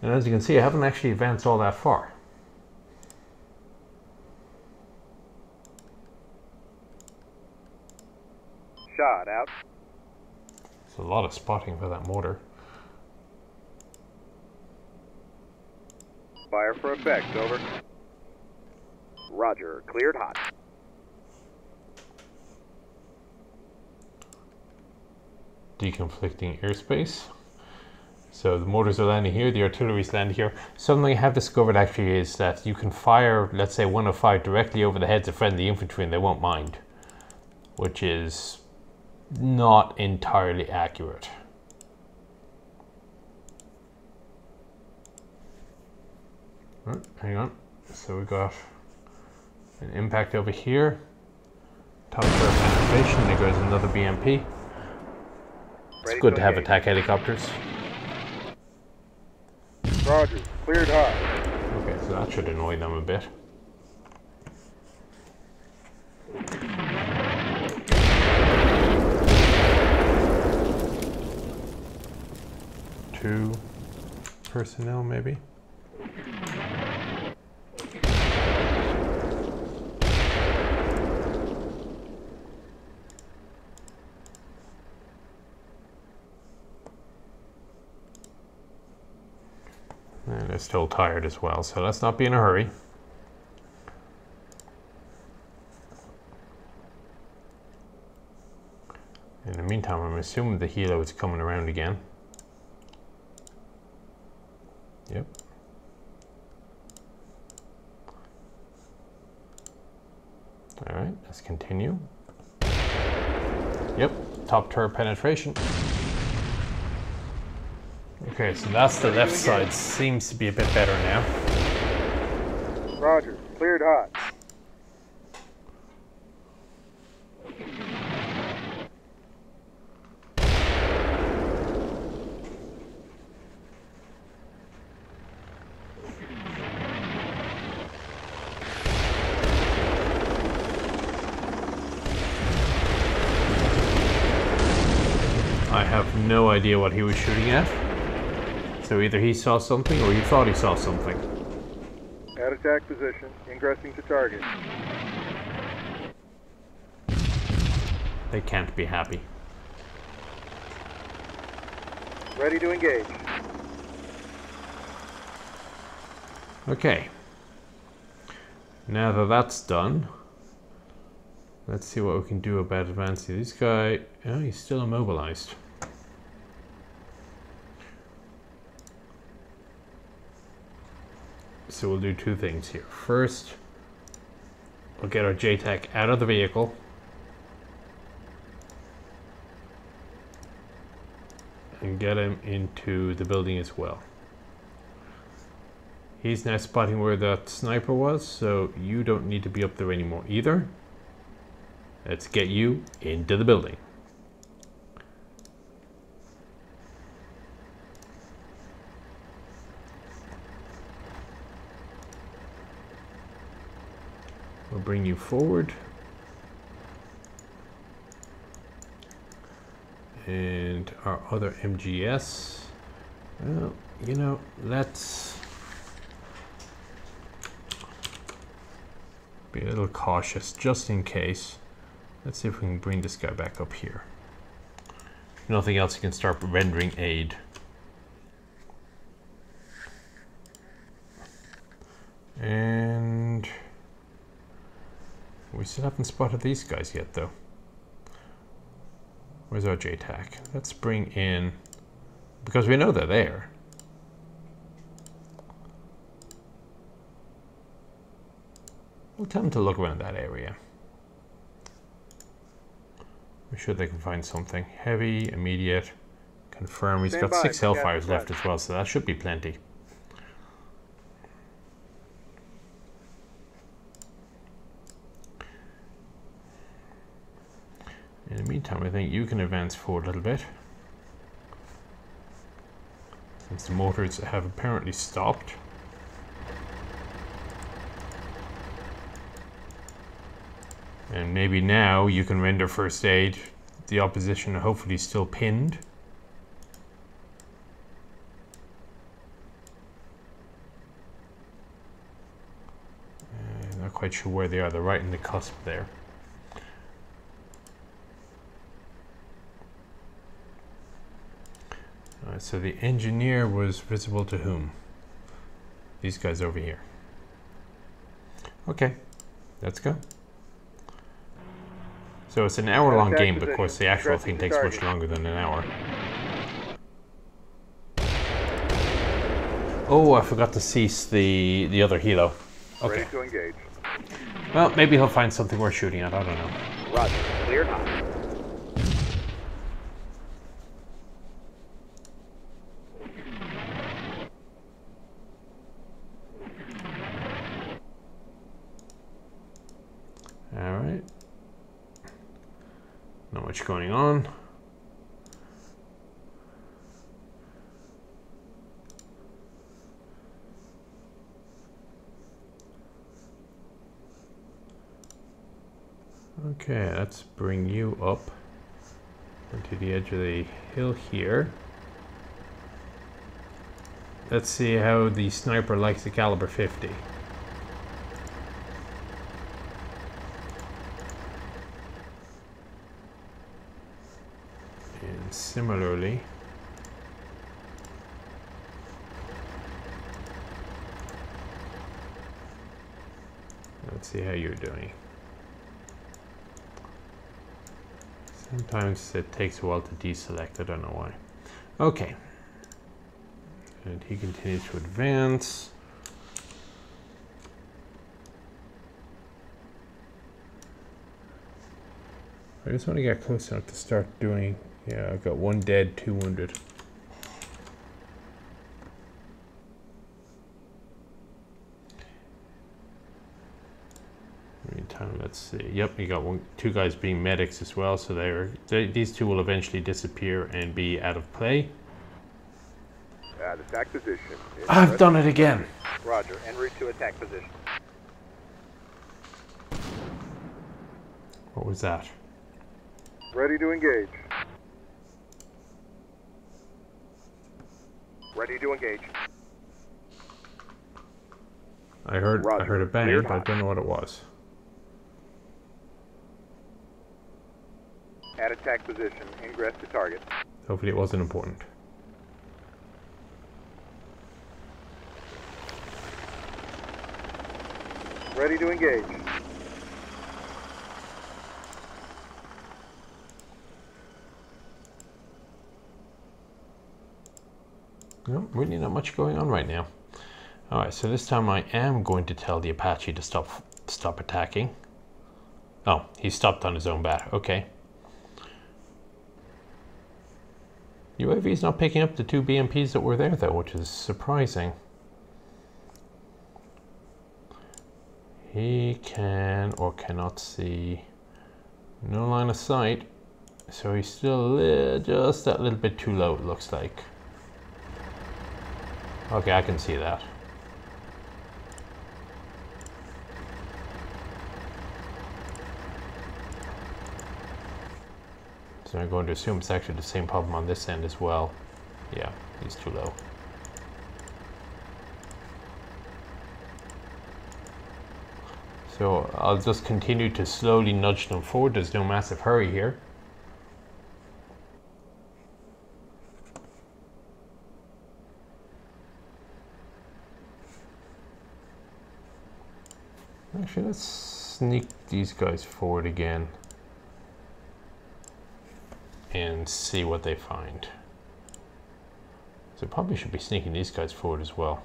And as you can see, I haven't actually advanced all that far. Shot. Out. It's a lot of spotting for that mortar. fire for effect, over. Roger, cleared hot. Deconflicting airspace. So the mortars are landing here, the artillery is landing here. Something I have discovered actually is that you can fire, let's say 105 directly over the heads of friendly infantry and they won't mind. Which is not entirely accurate. Hang on. So we got an impact over here. Top for penetration. There goes another BMP. It's Ready good to have attack helicopters. Roger, cleared hot. Okay, so that should annoy them a bit. Two personnel, maybe. Still tired as well, so let's not be in a hurry. In the meantime, I'm assuming the helo is coming around again. Yep. All right, let's continue. Yep, top turret penetration. Okay, so that's the left side. Seems to be a bit better now. Roger, cleared hot. I have no idea what he was shooting at. So either he saw something or he thought he saw something. At attack position, ingressing to target. They can't be happy. Ready to engage. Okay. Now that that's done, let's see what we can do about advancing. This guy, oh, he's still immobilized. So we'll do two things here. First, we'll get our JTAC out of the vehicle. And get him into the building as well. He's now spotting where that sniper was, so you don't need to be up there anymore either. Let's get you into the building. Bring you forward. And our other MGS. Well, you know, let's be a little cautious just in case. Let's see if we can bring this guy back up here. If nothing else, you can start rendering aid. And we still haven't spotted these guys yet, though. Where's our JTAC? Let's bring in, because we know they're there. We'll tell them to look around that area. We're sure they can find something. Heavy, immediate, confirm. He's got six Hellfires left as well, so that should be plenty. In the meantime, I think you can advance forward a little bit. Since the mortars have apparently stopped. And maybe now you can render first aid. The opposition hopefully still pinned. Uh, not quite sure where they are. They're right in the cusp there. So the engineer was visible to whom? these guys over here. Okay, let's go. So it's an hour long game, but of course the actual thing takes much longer than an hour. Oh, I forgot to cease the the other helo. Okay. Ready to engage. Well, maybe he'll find something worth shooting at. I don't know. Roger. Cleared hot. Going on. Okay, let's bring you up onto the edge of the hill here. Let's see how the sniper likes the caliber 50. And similarly, let's see how you're doing. Sometimes it takes a while to deselect, I don't know why. Okay. And he continues to advance. I just want to get close enough to start doing, yeah, I've got one dead, two wounded. Meantime, let's see. Yep, you got one, two guys being medics as well, so they're they, these two will eventually disappear and be out of play. At attack position. In I've done it again. Roger. En route to attack position. What was that? Ready to engage. Ready to engage. I heard I heard a bang, Cleared but I don't know what it was. At attack position. Ingress to target. Hopefully it wasn't important. Ready to engage. No, really not much going on right now. Alright, so this time I am going to tell the Apache to stop stop attacking. Oh, he stopped on his own bat. Okay. UAV is not picking up the two BMPs that were there though, which is surprising. He can or cannot see no line of sight. So he's still just that little bit too low, it looks like. Okay, I can see that. So I'm going to assume it's actually the same problem on this end as well. Yeah, he's too low. So I'll just continue to slowly nudge them forward. There's no massive hurry here. Actually, let's sneak these guys forward again and see what they find. So probably should be sneaking these guys forward as well.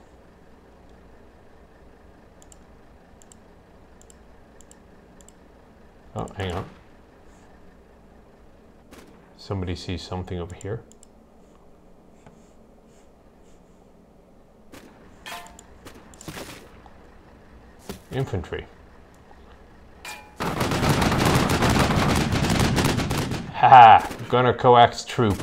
Oh, hang on. Somebody sees something over here. Infantry. Haha, gunner coax troop.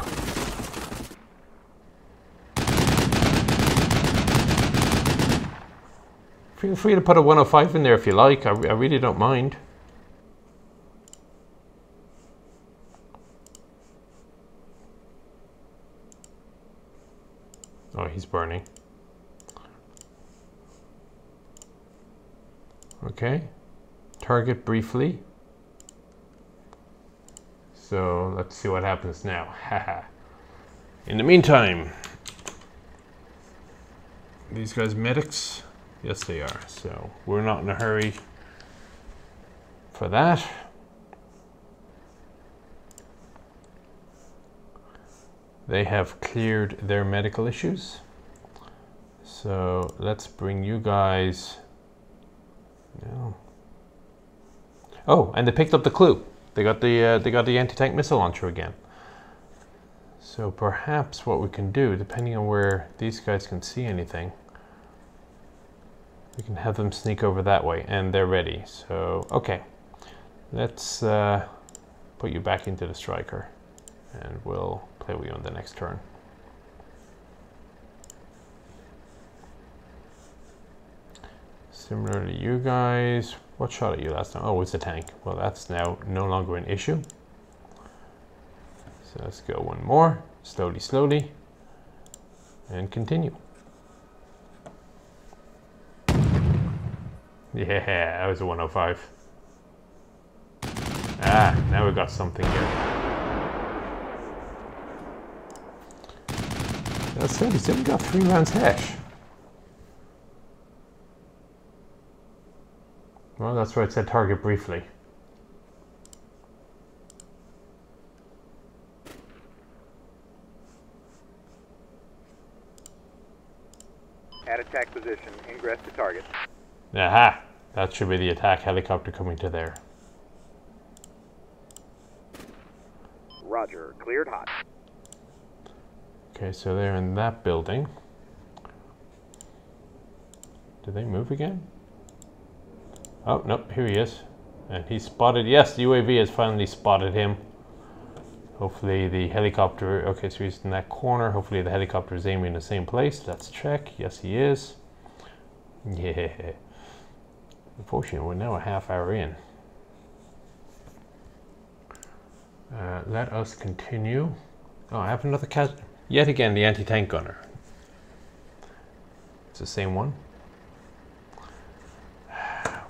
Feel free to put a 105 in there if you like, I, I really don't mind. Oh, he's burning. Okay, target briefly. So let's see what happens now. Haha. *laughs* In the meantime, these guys medics Yes, they are. So we're not in a hurry for that. They have cleared their medical issues. So let's bring you guys. Oh, and they picked up the CLU. They got the uh, they got the anti-tank missile launcher again. So perhaps what we can do, depending on where these guys can see anything, we can have them sneak over that way, and they're ready. So okay, let's uh, put you back into the Stryker, and we'll play with you on the next turn. Similarly, you guys, what shot at you last time? Oh, it's a tank. Well, that's now no longer an issue. So let's go one more, slowly, slowly, and continue. Yeah, that was a 105. Ah, now we got something here. That's 37, got three rounds hash. Well, that's where it said target briefly. At attack position, ingress to target. Aha! That should be the attack helicopter coming to there. Roger, cleared hot. Okay, so they're in that building. Did they move again? Oh, nope, here he is. And he's spotted, yes, the UAV has finally spotted him. Hopefully the helicopter, okay, so he's in that corner. Hopefully the helicopter is aiming in the same place. Let's check. Yes, he is. Yeah. Unfortunately, we're now a half hour in. Uh, let us continue. Oh, I have another cat. Yet again, the anti-tank gunner. It's the same one.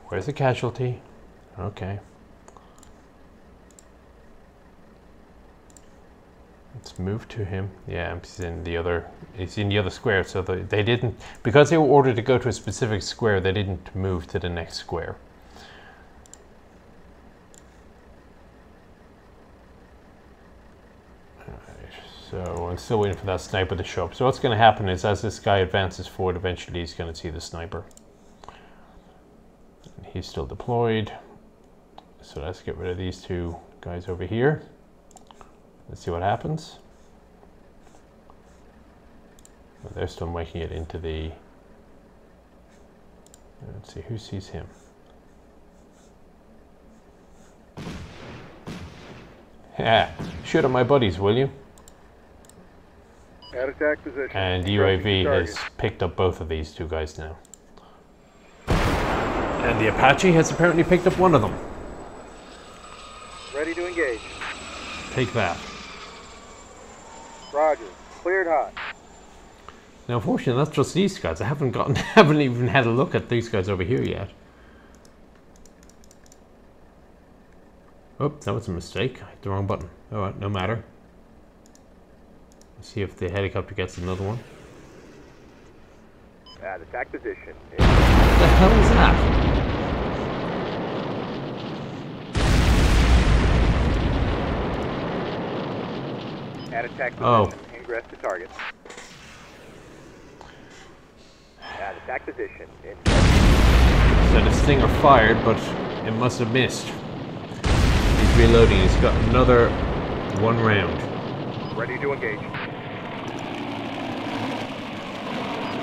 Where's the casualty? Okay. Let's move to him. Yeah, he's in the other. He's in the other square. So the, they didn't because they were ordered to go to a specific square. They didn't move to the next square. So I'm still waiting for that sniper to show up. So what's going to happen is as this guy advances forward, eventually he's going to see the sniper. He's still deployed. So let's get rid of these two guys over here. Let's see what happens. Well, they're still making it into the... Let's see, who sees him? Yeah, shoot at my buddies, will you? At attack position. And the ingress to UAV has picked up both of these two guys now. And the Apache has apparently picked up one of them. Ready to engage. Take that. Roger, cleared hot. Now, unfortunately, that's just these guys. I haven't gotten, *laughs* haven't even had a look at these guys over here yet. Oh, that was a mistake. I hit the wrong button. All right, no matter. Let's see if the helicopter gets another one. Uh, At attack position. What the hell is that? At attack position. Oh. Ingress to target. At attack position. In So the stinger fired, but it must have missed. He's reloading. He's got another one round. ready to engage.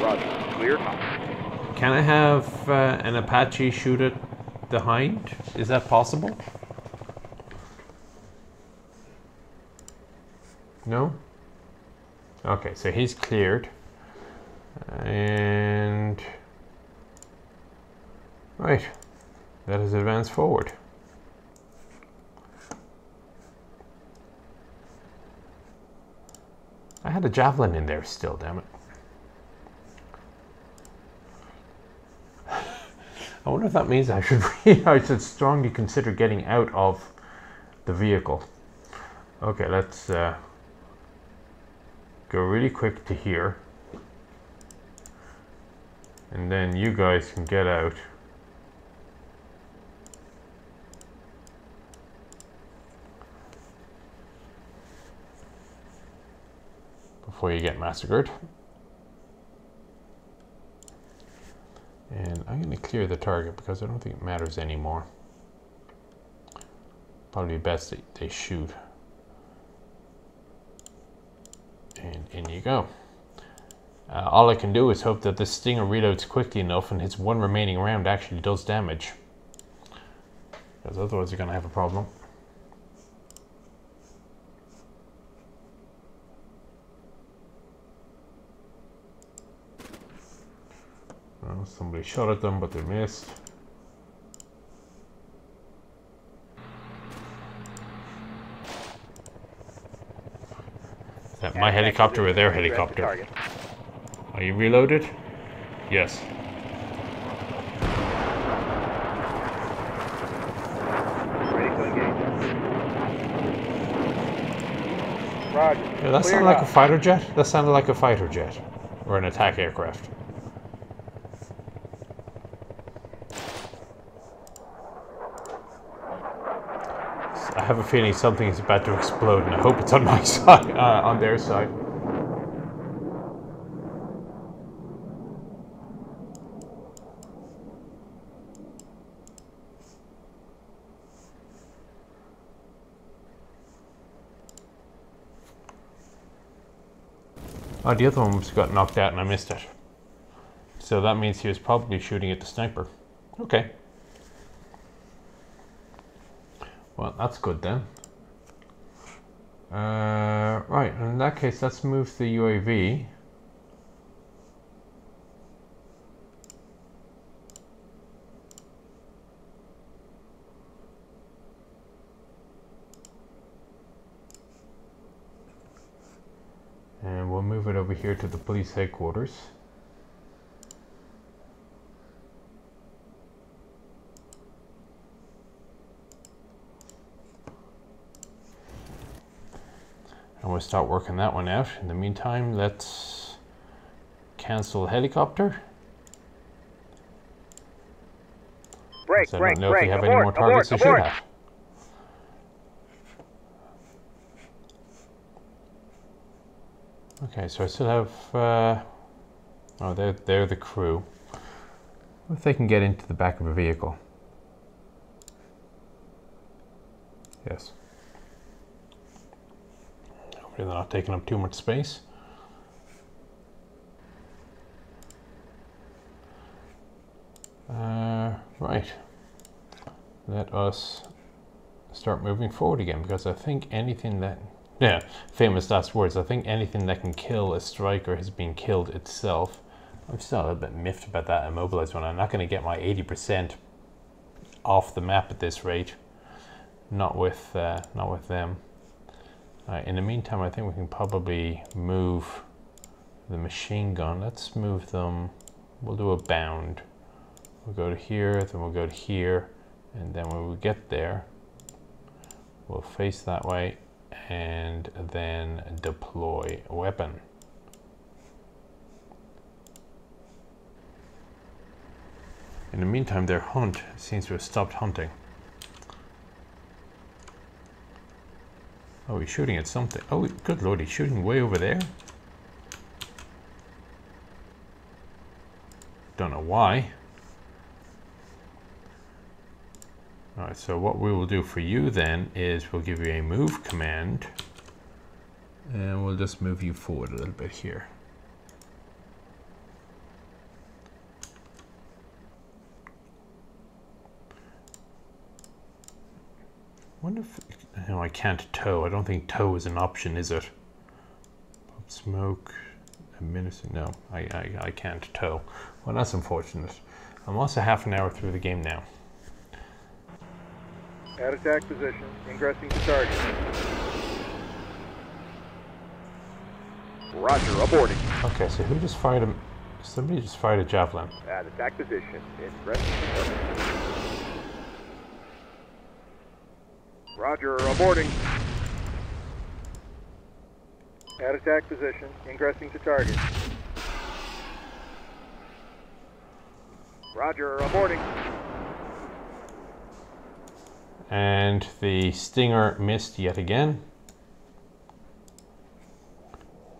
Roger, cleared hot. Can I have uh, an Apache shoot at the hind? Is that possible? No? Okay, so he's cleared. And. Right. Let us advance forward. I had a javelin in there still, damn it. I wonder if that means I should *laughs* I should strongly consider getting out of the vehicle. Okay, let's uh, go really quick to here. And then you guys can get out. Before you get massacred. And I'm going to clear the target because I don't think it matters anymore. Probably best that they shoot. And in you go. Uh, all I can do is hope that this Stinger reloads quickly enough and his one remaining round actually does damage. Because otherwise you're going to have a problem. Somebody shot at them, but they missed. Is that my helicopter or their helicopter? Are you reloaded? Yes. Ready to engage. Roger. Yeah, that sounded like a fighter jet. That sounded like a fighter jet. Or an attack aircraft. I have a feeling something is about to explode, and I hope it's on my *laughs* side, uh, on their side. Oh, the other one got knocked out and I missed it. So that means he was probably shooting at the sniper. Okay. Well, that's good then. Uh, right, in that case, let's move the UAV. And we'll move it over here to the police headquarters. And we'll start working that one out. In the meantime, let's cancel the helicopter. Break, So I break, don't know break. if we have abort, any more targets abort, to shoot at. Okay, so I still have. Uh, oh, they're, they're the crew. What if they can get into the back of a vehicle? Yes. Hopefully, they're not taking up too much space. Uh, right. Let us start moving forward again because I think anything that yeah, famous last words. I think anything that can kill a Stryker has been killed itself. I'm still a little bit miffed about that immobilized one. I'm not going to get my 80% off the map at this rate. Not with uh, not with them. Uh, in the meantime, I think we can probably move the machine gun. Let's move them. We'll do a bound. We'll go to here, then we'll go to here, and then when we get there, we'll face that way and then deploy a weapon. In the meantime, their hunt seems to have stopped hunting. Oh, he's shooting at something. Oh, good lord, he's shooting way over there. Don't know why. Alright, so what we will do for you then is we'll give you a move command and we'll just move you forward a little bit here. wonder if no, I can't tow. I don't think tow is an option, is it? Pop smoke, administer. No, I, I, I can't tow. Well, that's unfortunate. I'm also half an hour through the game now. At attack position. Ingressing to target. Roger, aborting. Okay, so who just fired a? Somebody just fired a javelin. At attack position. Ingressing to target. Roger, aborting. At attack position. Ingressing to target. Roger, aborting. And the Stinger missed yet again. *laughs*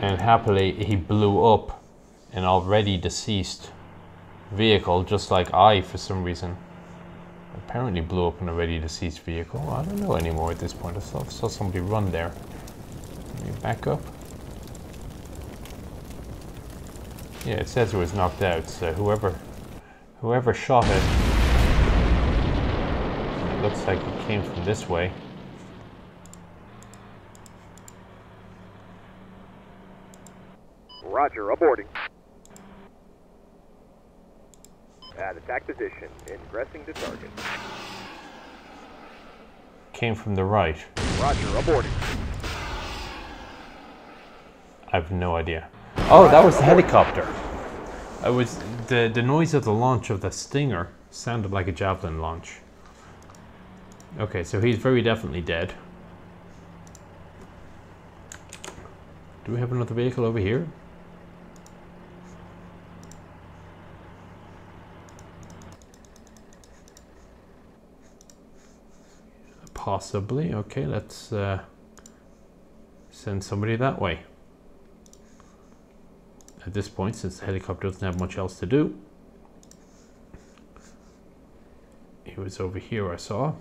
and happily he blew up an already deceased vehicle just like I for some reason apparently blew up an already deceased vehicle. I don't know anymore at this point. I saw, saw somebody run there. Let me back up. Yeah it says it was knocked out so whoever whoever shot it it looks like it came from this way. Roger, aborting. At attack position, ingressing to target. came from the right Roger, aborting. I have no idea. Oh, that was the helicopter. I was the the noise of the launch of the Stinger sounded like a javelin launch. Okay, so he's very definitely dead. Do we have another vehicle over here? Possibly. Okay, let's uh, send somebody that way at this point, since the helicopter doesn't have much else to do. He was over here, I saw.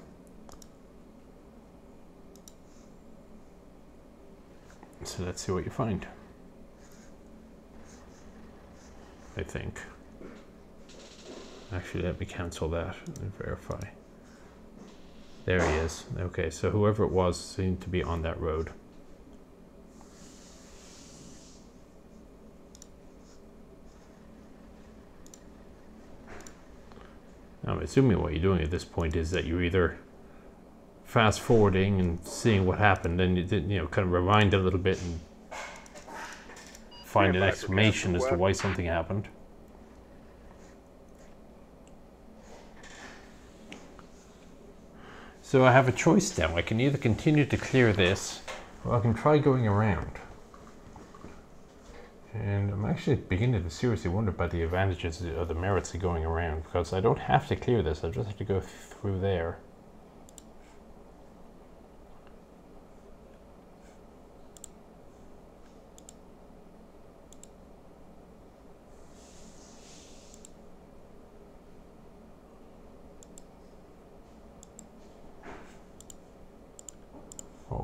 So let's see what you find. I think. Actually, let me cancel that and verify. There he is. Okay, so whoever it was seemed to be on that road. I'm assuming what you're doing at this point is that you're either fast forwarding and seeing what happened, and you, did, you know kind of rewind a little bit and find an explanation as to why something happened. So I have a choice now. I can either continue to clear this, or I can try going around. And I'm actually beginning to seriously wonder about the advantages or the merits of going around because I don't have to clear this, I just have to go through there.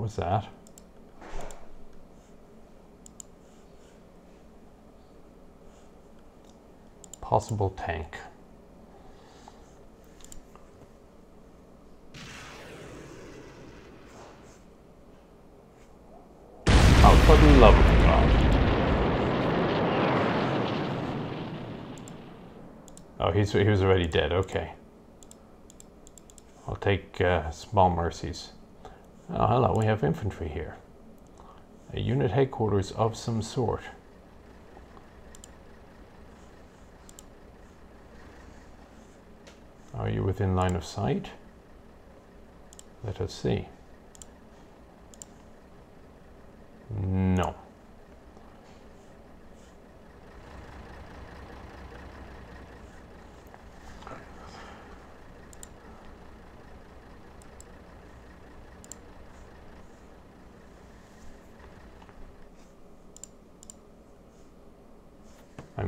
Was that? Possible tank. Oh, for the love of God. Oh, he's, he was already dead. Okay. I'll take uh, small mercies. Oh, hello, we have infantry here. A unit headquarters of some sort. Are you within line of sight? Let us see. No.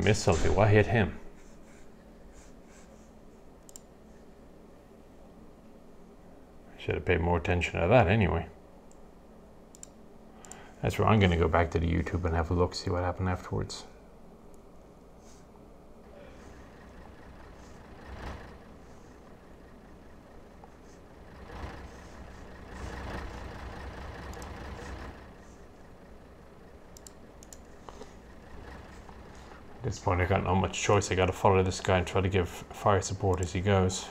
Missed something. What hit him? Should have paid more attention to that anyway. That's where I'm going to go back to the YouTube and have a look, see what happened afterwards. This point, I got not much choice. I got to follow this guy and try to give fire support as he goes.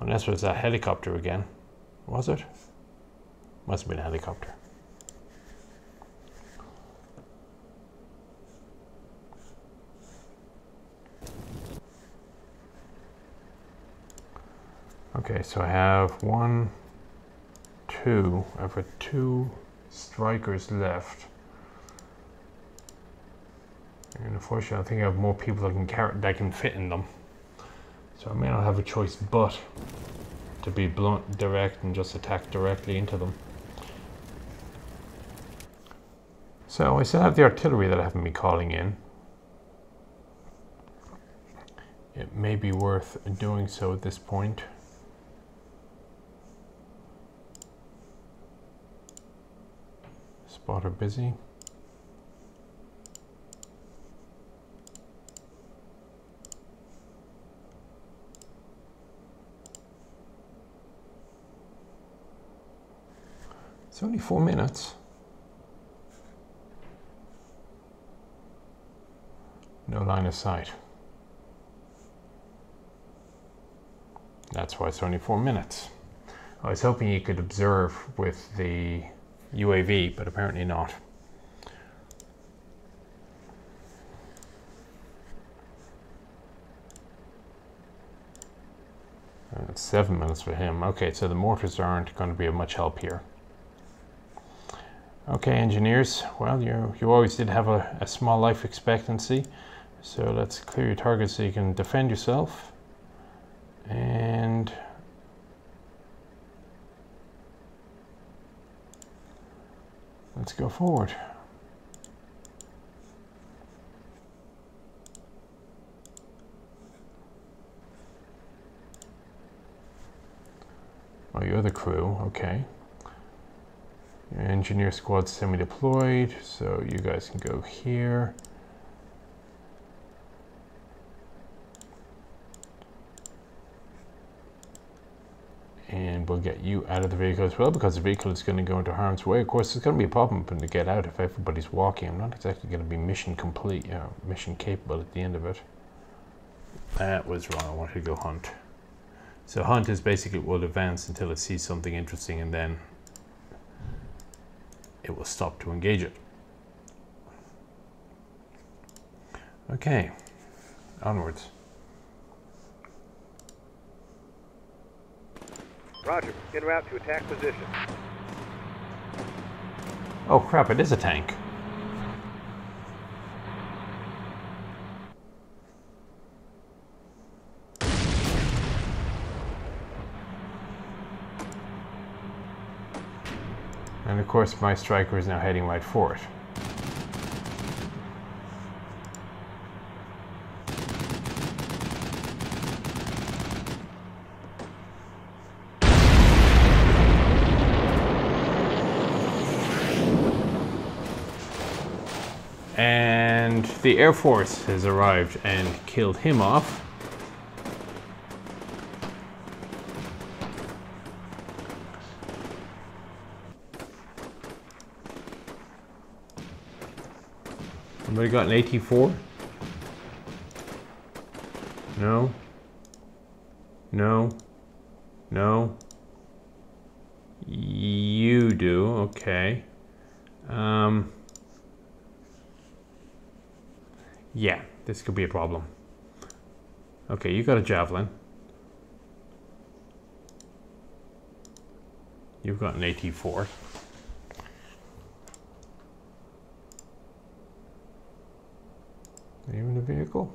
Unless it was a helicopter again. Was it? Must have been a helicopter. Okay, so I have one, two. I've got two, Strykers left. And unfortunately, I think I have more people that can carry, that can fit in them. So I may not have a choice but to be blunt, direct, and just attack directly into them. So I still have the artillery that I haven't been calling in. It may be worth doing so at this point. Spotter busy. It's only four minutes. No line of sight. That's why it's only four minutes. I was hoping you could observe with the UAV, but apparently not. Seven minutes for him. Okay, so the mortars aren't going to be of much help here. Okay, engineers, well, you, you always did have a, a small life expectancy, so let's clear your target so you can defend yourself. And let's go forward. Oh, you're the crew, okay. Engineer squad semi-deployed, so you guys can go here. And we'll get you out of the vehicle as well because the vehicle is going to go into harm's way. Of course, it's going to be a problem to get out if everybody's walking. I'm not exactly going to be mission complete, you know, mission capable at the end of it. That was wrong. I wanted to go hunt. So hunt is basically will advance until it sees something interesting and then it will stop to engage it. Okay, onwards. Roger. En route to attack position. Oh crap, it is a tank. And of course my Stryker is now heading right for it. And the Air Force has arrived and killed him off. Somebody got an AT4? No. No. No. You do, okay. Um, yeah, this could be a problem. Okay, you got a javelin. You've got an AT4. Are you in the vehicle?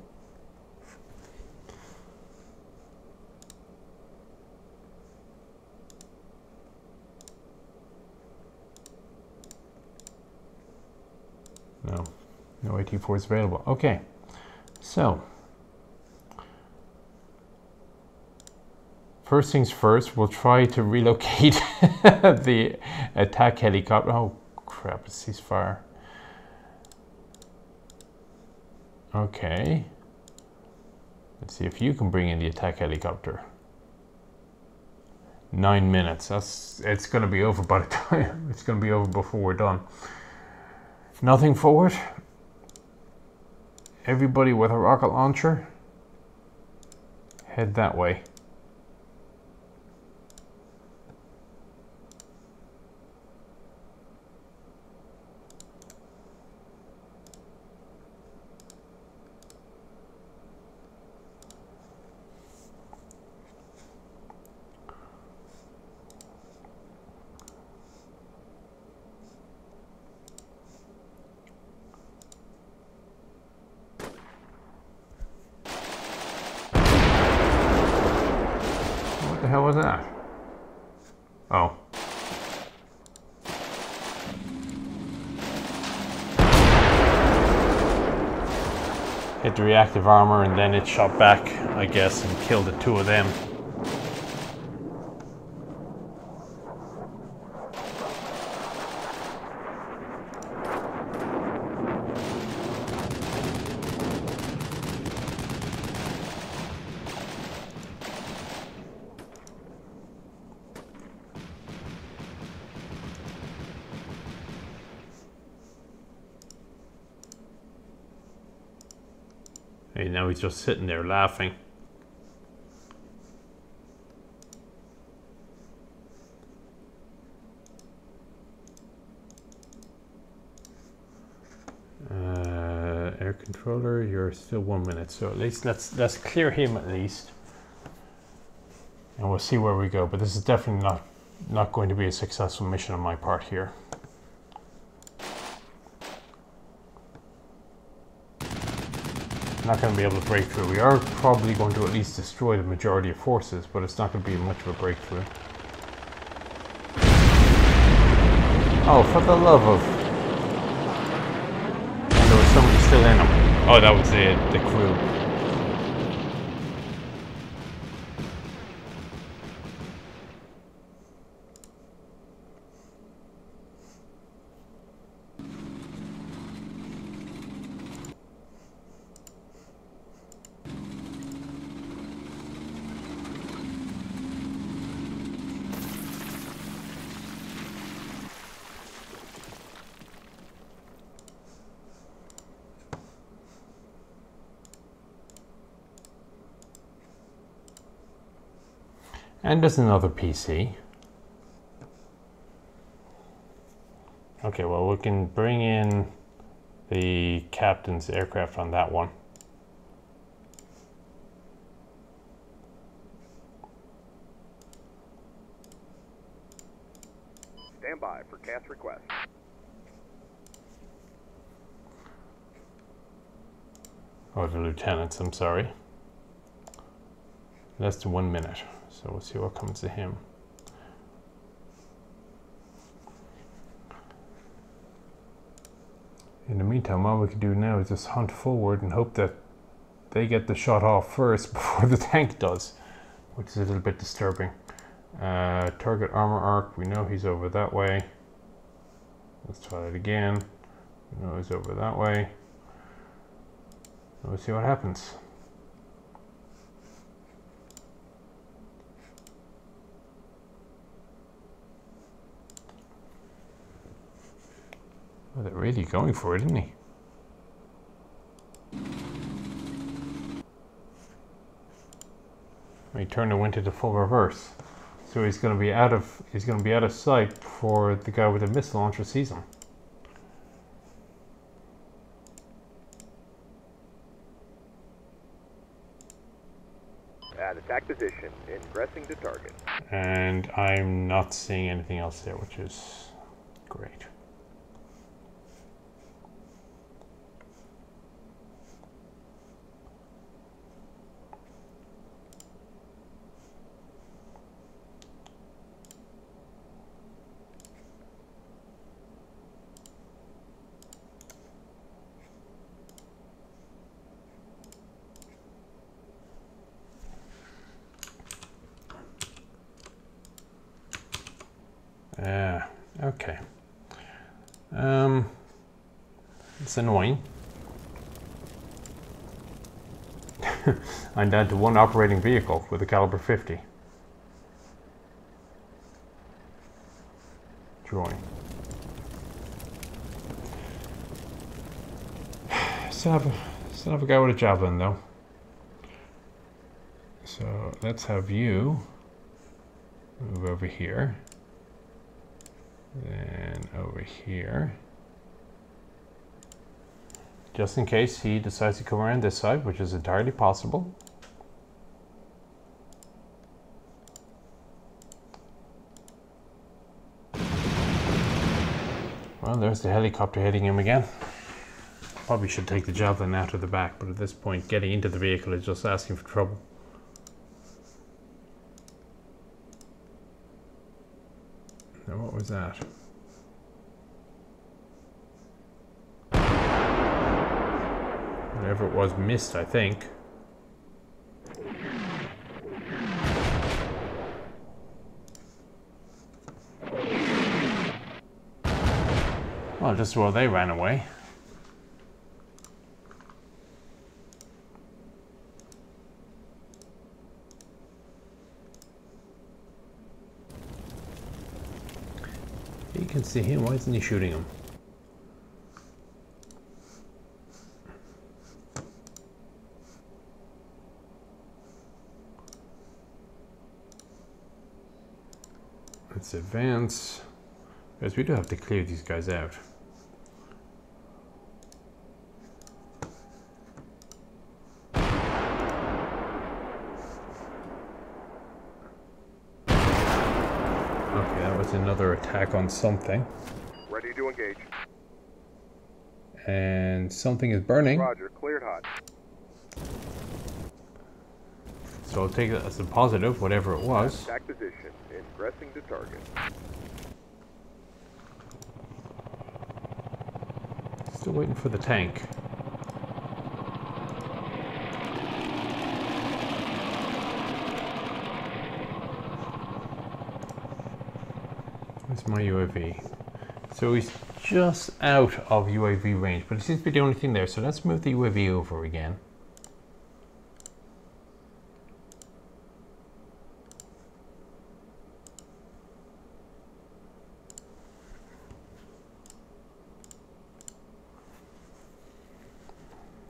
No, no AT4 is available. Okay, so first things first, we'll try to relocate *laughs* the attack helicopter. Oh crap, it's ceasefire. Okay. Let's see if you can bring in the attack helicopter. Nine minutes. That's it's gonna be over by the *laughs* time it's gonna be over before we're done. Nothing forward. Everybody with a rocket launcher. Head that way. Reactive armor and then it shot back, I guess, and killed the two of them. Just sitting there laughing. Uh, air controller, you're still one minute, so at least let's let's clear him at least, and we'll see where we go. But this is definitely not not going to be a successful mission on my part here. Not going to be able to break through. We are probably going to at least destroy the majority of forces, but it's not going to be much of a breakthrough. Oh, for the love of... And there was somebody still in them. Oh, that was the, the crew. There's another PC. Okay, well, we can bring in the captain's aircraft on that one. Stand by for CAS request. Oh, the lieutenants, I'm sorry. Less than one minute. So we'll see what comes to him. In the meantime, all we can do now is just hunt forward and hope that they get the shot off first *laughs* before the tank does, which is a little bit disturbing. Uh, target armor arc, we know he's over that way. Let's try it again. We know he's over that way. Let's see what happens. They're really going for it, isn't he? He turned and went into full reverse. So he's going to be out of he's going to be out of sight before the guy with the missile launcher sees him. At attack position, ingressing to target. And I'm not seeing anything else there, which is great. Yeah, okay. Um, it's annoying. I'm down to one operating vehicle with a caliber 50. Drawing. *sighs* Still have, a, still have a guy with a javelin though. So let's have you move over here. Then over here. Just in case he decides to come around this side, which is entirely possible. The helicopter hitting him again. Probably should take the javelin out of the back, but at this point, getting into the vehicle is just asking for trouble. Now, what was that? Whatever it was missed, I think. Just while they ran away. You can see him. Why isn't he shooting him? Let's advance. Because we do have to clear these guys out. Okay, that was another attack on something. Ready to engage. And something is burning. Roger, cleared hot. So I'll take that as a positive, whatever it was. Attack position. Ingressing to target. Still waiting for the tank. My UAV? So he's just out of UAV range, but it seems to be the only thing there. So let's move the UAV over again.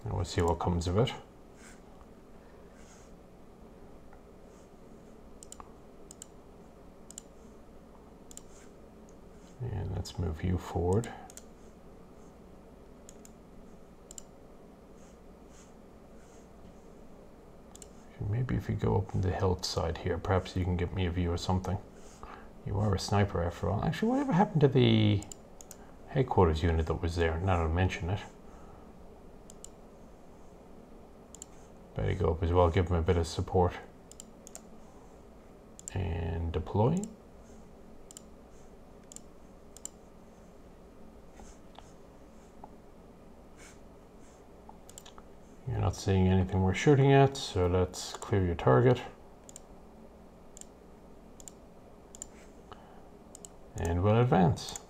And we'll see what comes of it. And let's move you forward. Maybe if you go up the hillside here, perhaps you can get me a view or something. You are a sniper after all. Actually, whatever happened to the headquarters unit that was there? Now I mention it. Better go up as well, give them a bit of support. And deploy. Not seeing anything we're shooting at, so let's clear your target. And we'll advance.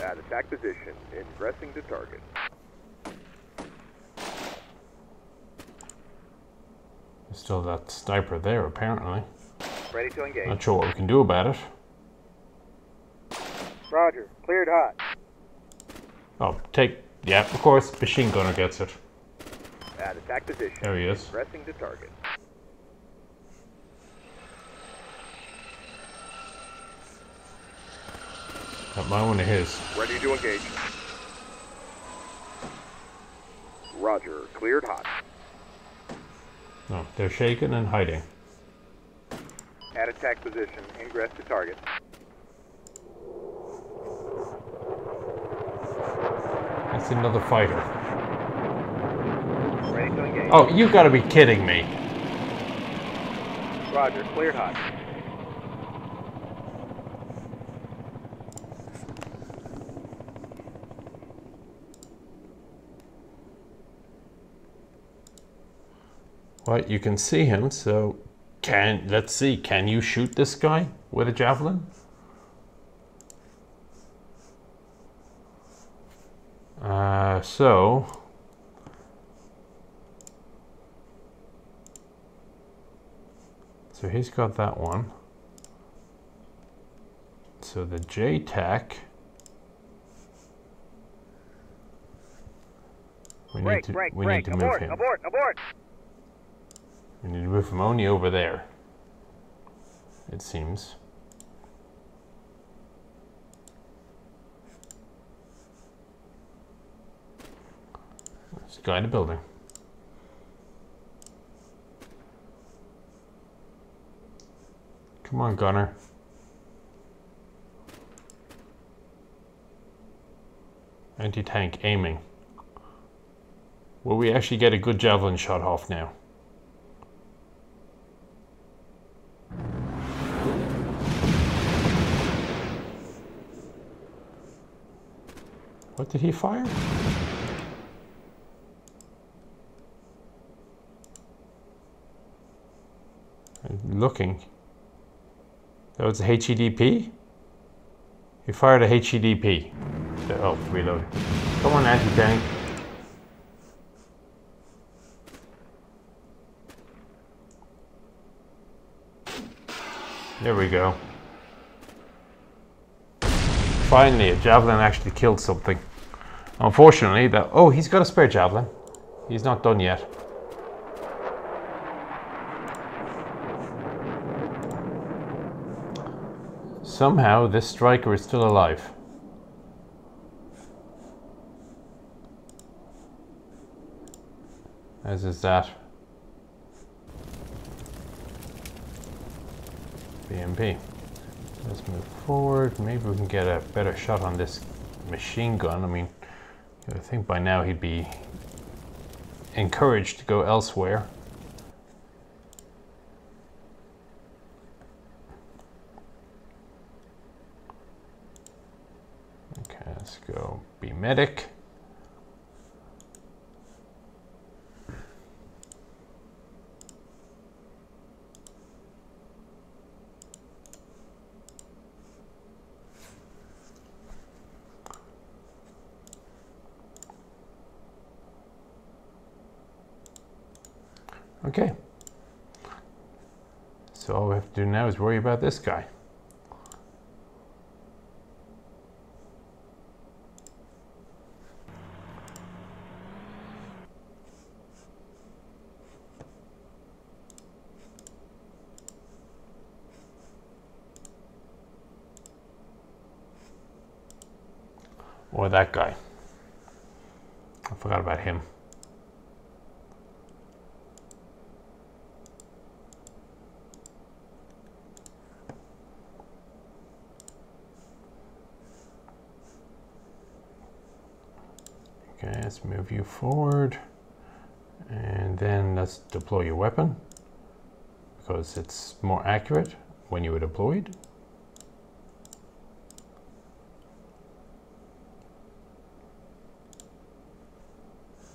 At attack position. Ingressing to target. There's still that sniper there, apparently. Ready to engage. Not sure what we can do about it. Roger, cleared hot. Oh, take... Yeah, of course, machine gunner gets it. At attack position. There he is. Ingressing the target. That my one of his. Ready to engage. Roger, cleared hot. No, they're shaking and hiding. At attack position. Ingress to target. That's another fighter. Ready to engage. Oh, you gotta be kidding me. Roger, cleared hot. Well, you can see him, so can let's see, can you shoot this guy with a javelin? Uh, so So he's got that one. So the JTAC we need to break, we break. need to move abort, him. abort, abort. We need to only over there. It seems. Let's go in the building. Come on, Gunner. Anti-tank aiming. Will we actually get a good javelin shot off now? What did he fire? I'm looking. That was a HEDP? He fired a HEDP. Oh, reload. Come on, anti-tank. There we go. Finally, a javelin actually killed something. Unfortunately, that oh, he's got a spare javelin. He's not done yet. Somehow, this Stryker is still alive. As is that. BMP. Let's move forward. Maybe we can get a better shot on this machine gun. I mean, I think by now he'd be encouraged to go elsewhere. Okay, let's go be medic. Okay. So all we have worry about this guy. Or that guy. I forgot about him. Let's move you forward. And then let's deploy your weapon because it's more accurate when you are deployed.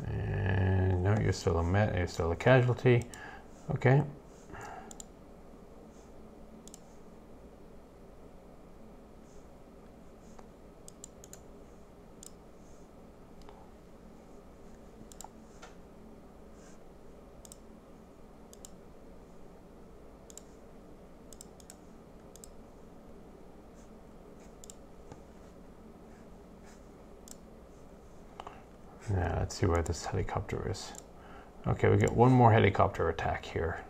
And no, you're still a met, you're still a casualty. Okay. Now let's see where this helicopter is. Okay, we get one more helicopter attack here.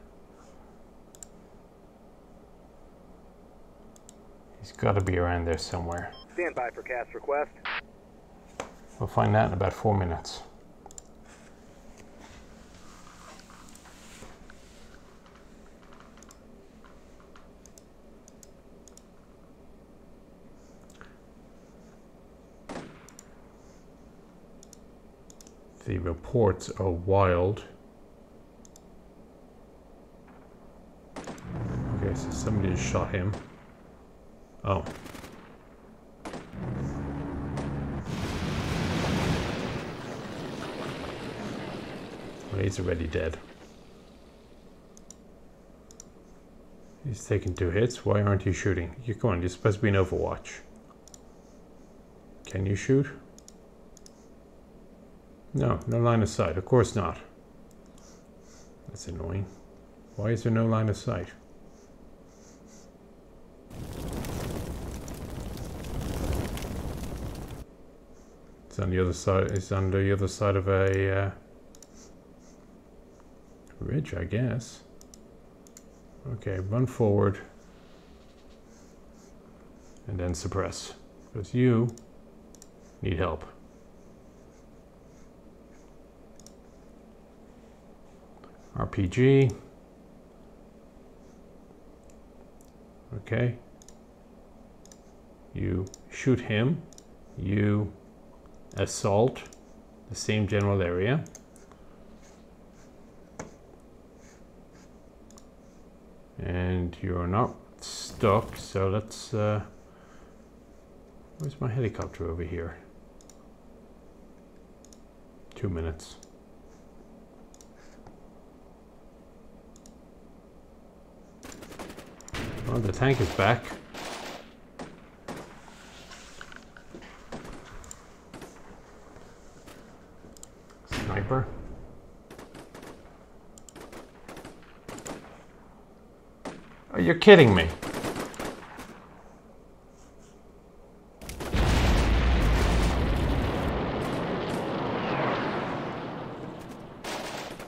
He's got to be around there somewhere. Stand by for CAS request. We'll find that in about four minutes. The reports are wild. Okay, so somebody just shot him. Oh. Well, he's already dead. He's taking two hits. Why aren't you shooting? You come on, you're supposed to be in Overwatch. Can you shoot? No, no line of sight. Of course not. That's annoying. Why is there no line of sight? It's on the other side. It's on the other side of a uh, ridge, I guess. Okay, run forward. And then suppress. Because you need help. RPG. Okay. You shoot him. You assault the same general area. And you're not stuck, so let's... Uh, where's my helicopter over here? Two minutes. The tank is back. Sniper. Are you kidding me?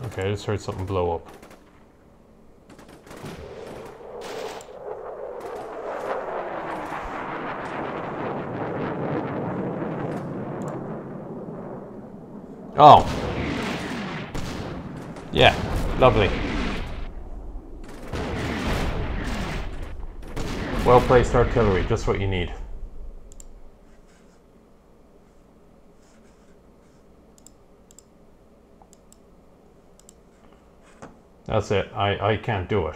Okay, I just heard something blow up. Oh. Yeah, lovely. Well placed artillery, just what you need. That's it. I, I can't do it.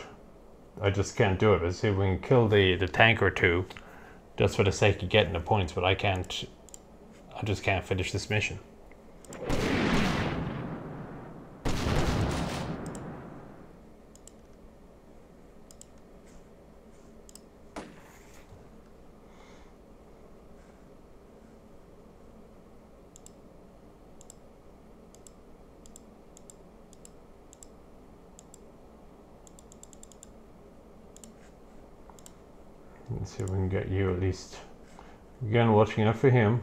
I just can't do it. I see we can kill the, the tank or two just for the sake of getting the points, but I can't I just can't finish this mission. Let's see if we can get you at least. Again, watching out for him.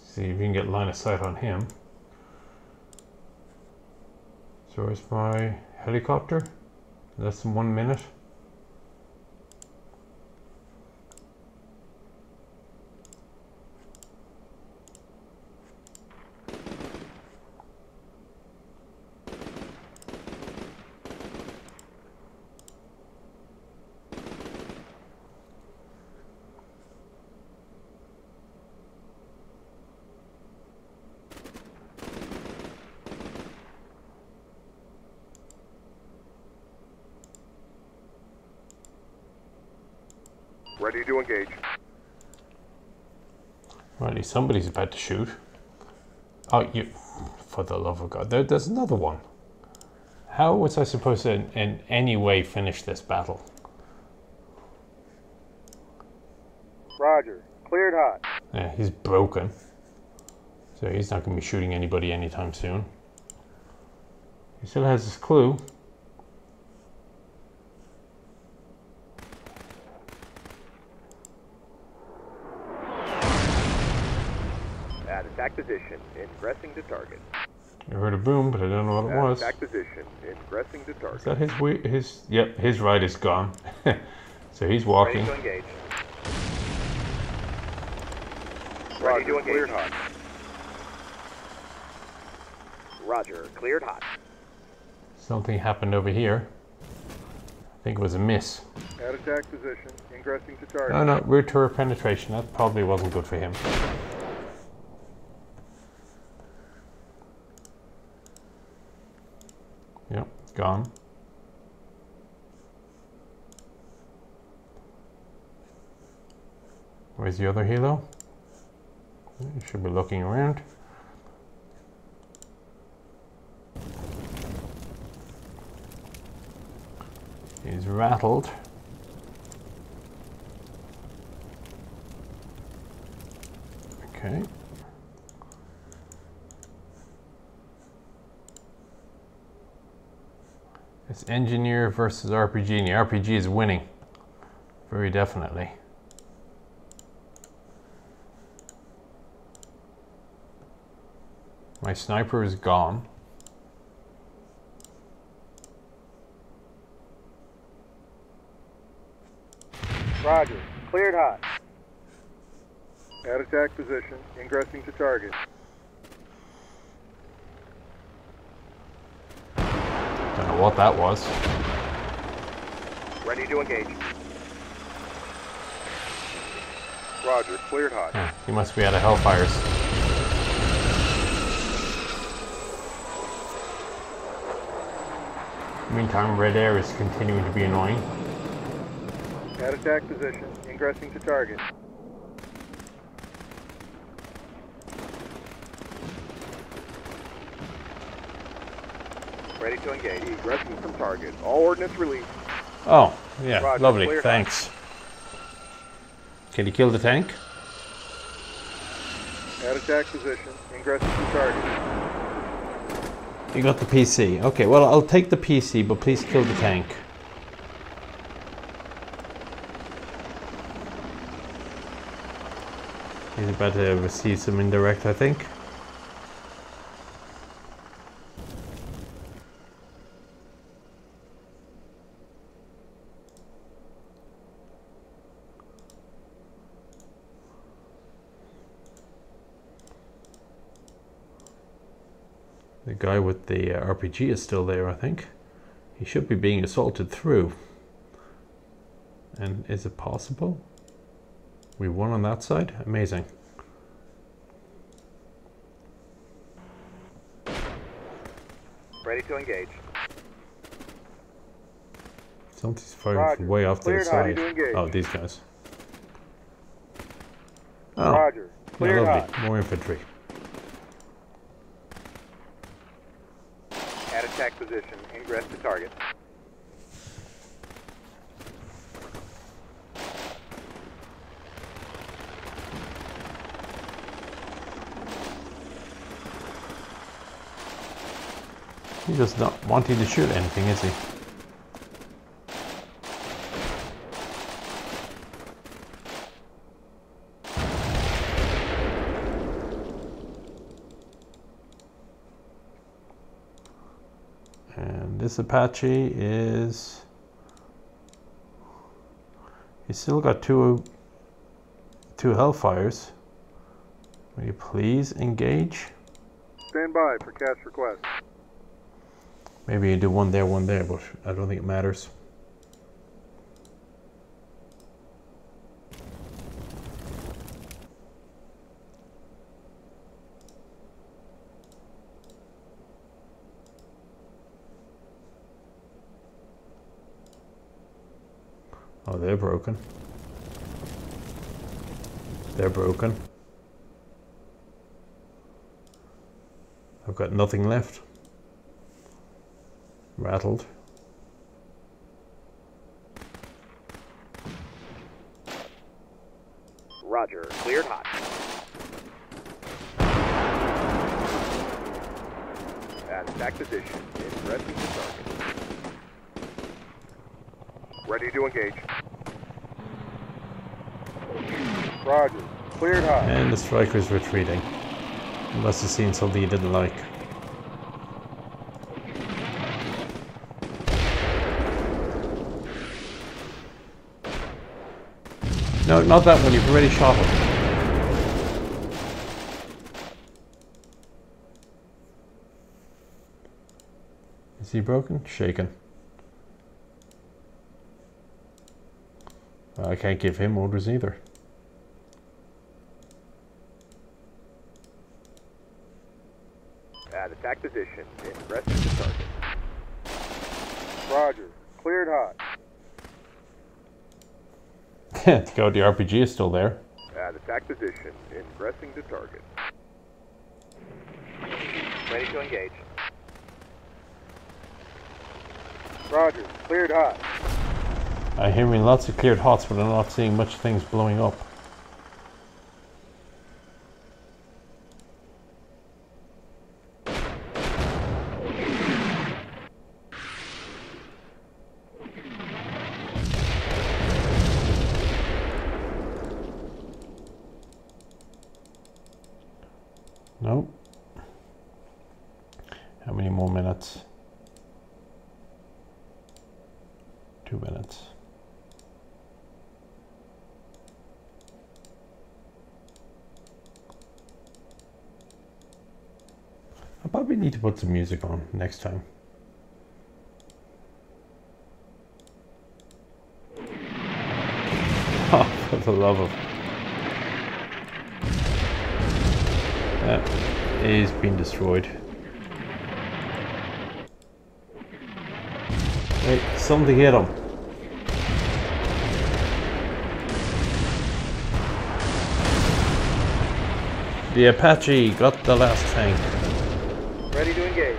See if you can get line of sight on him. So where's my helicopter? Less than one minute. Ready to engage. Righty, somebody's about to shoot. Oh, you, for the love of God, there, there's another one. How was I supposed to, in, in any way, finish this battle? Roger. Cleared hot. Yeah, he's broken. So he's not going to be shooting anybody anytime soon. He still has his CLU. At attack position. Ingressing to target. I heard a boom, but I don't know what it was. attack position. Ingressing to Is target. that his we- his? Yep, his ride is gone. *laughs* so he's Ready walking. to engage. Ready to engage. Cleared hot. Roger. Cleared hot. Something happened over here. I think it was a miss. At attack position. Ingressing to target. Oh no, rear turret penetration. That probably wasn't good for him. Yep, gone. Where's the other helo? You hmm, should be looking around. He's rattled. Okay. It's engineer versus RPG, and the RPG is winning. Very definitely. My sniper is gone. Roger. Cleared hot. At attack position. Ingressing to target. Don't know what that was. Ready to engage. Roger. Cleared hot. Yeah, he must be out of Hellfires. Meantime, red air is continuing to be annoying. At attack position. Ingressing to target. Ready to engage. Egressing from target. All ordnance released. Oh, yeah, Roger, lovely, clear. thanks. Can you kill the tank? At attack position. Ingressing to target. You got the PC. Okay, well, I'll take the PC, but please kill the tank. He's about to receive some indirect, I think. The guy with the uh, RPG is still there, I think. He should be being assaulted through. And is it possible? We won on that side? Amazing. Ready to engage. Something's firing Roger. from way off to the side. to. Oh, these guys. Oh, Roger. yeah, lovely. hot. More infantry. At attack position. Ingress to target. He's just not wanting to shoot anything, is he? And this Apache is. He's still got two two Hellfires. Will you please engage? Stand by for CAS request. Maybe you do one there, one there, but I don't think it matters. Oh, they're broken. They're broken. I've got nothing left rattled. Roger. Cleared hot. At attack position. Ingressing to target. Ready to engage. Roger. Cleared Stryker is retreating. He must have seen something he didn't like. No, not that one. You've already shot him. Is he broken? Shaken. I can't give him orders either. At attack position. Ingressing to target. Roger. Cleared hot. *laughs* God, the RPG is still there. At attack position. Ingressing to target. Ready to engage. Roger. Cleared hot. I hear me lots of cleared hots, but I'm not seeing much things blowing up. Nope. How many more minutes? Two minutes. I probably need to put some music on next time. *laughs* Oh, for the love of. That is being destroyed. Wait, something hit him. The Apache got the last tank. Ready to engage.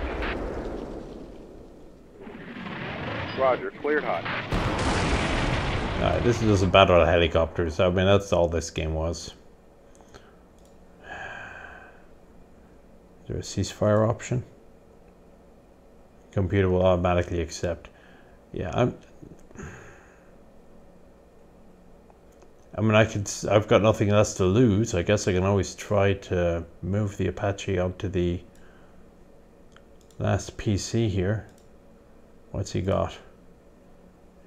Roger, cleared hot. This is just a battle of helicopters. I mean, that's all this game was. Is there a ceasefire option? Computer will automatically accept. Yeah, I'm. I mean, I could. I've got nothing else to lose. I guess I can always try to move the Apache onto the last PC here. What's he got?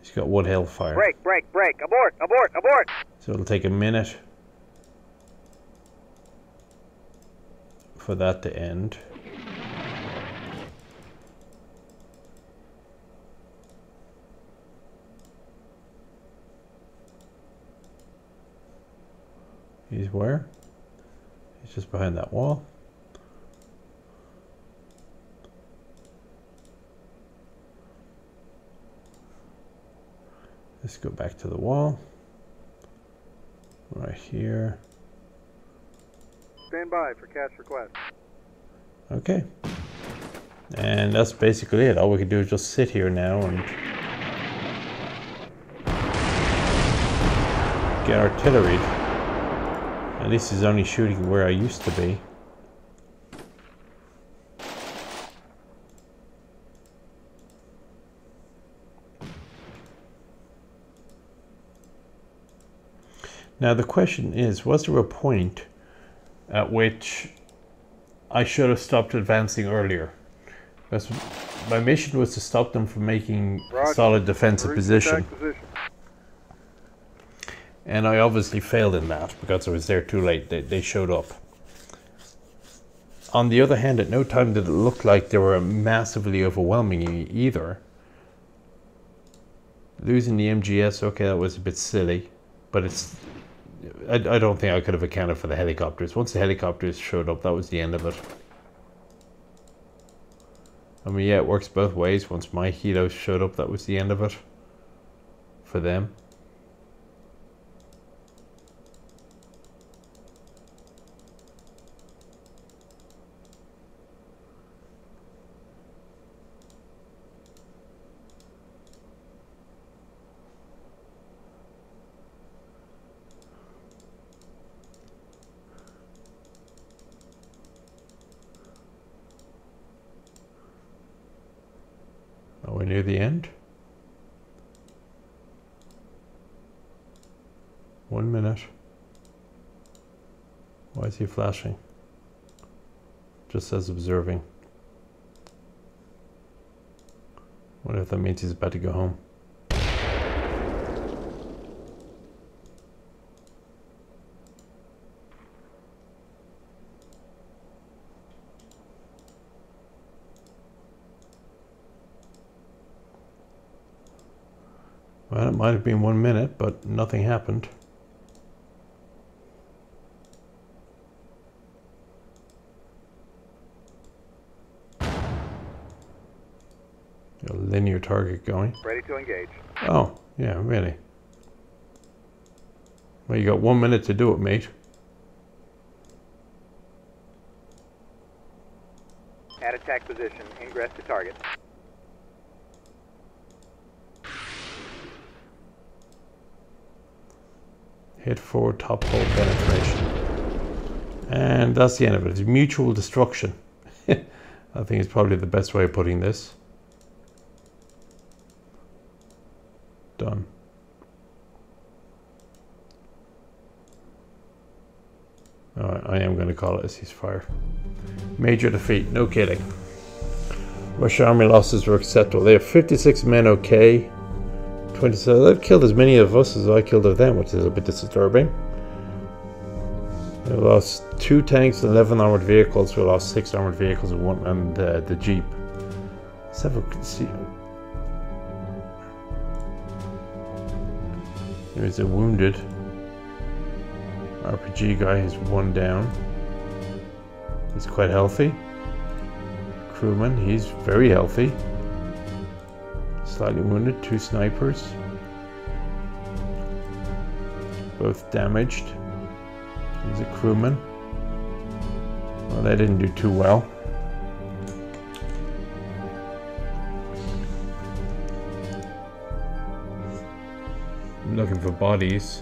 He's got one hellfire. Break, break, break. Abort, abort, abort. So it'll take a minute for that to end. He's where? He's just behind that wall. Let's go back to the wall. Right here. Stand by for CAS request. Okay. And that's basically it. All we can do is just sit here now and get artillery. At least he's only shooting where I used to be. Now the question is, was there a point at which I should have stopped advancing earlier? Because my mission was to stop them from making Roger. solid defensive position. position. And I obviously failed in that because I was there too late. They, they showed up. On the other hand, at no time did it look like they were massively overwhelming e- either. Losing the MGS, okay, that was a bit silly, but it's. I, I don't think I could have accounted for the helicopters. Once the helicopters showed up, that was the end of it. I mean, yeah, it works both ways. Once my helos showed up, that was the end of it. For them. Are we near the end? One minute. He flashing? Just says observing. What if that means he's about to go home? Well, it might have been one minute, but nothing happened. A linear target going. Ready to engage. Oh, yeah, really. Well, you got one minute to do it, mate. At attack position. Ingress to target. Hit forward top hull penetration. And that's the end of it. It's mutual destruction. *laughs* I think it's probably the best way of putting this. Done. Alright, I am going to call it a ceasefire. Major defeat, no kidding. Russian army losses were acceptable. They have 56 men okay. 27. They've killed as many of us as I killed of them, which is a bit disturbing. We lost two tanks and 11 armored vehicles. We lost six armored vehicles and one and uh, the jeep. Several. See, there's a wounded RPG guy. He's one down. He's quite healthy. Crewman. He's very healthy. slightly wounded, two snipers. Both damaged. He's a crewman. Well, they didn't do too well. I'm looking for bodies.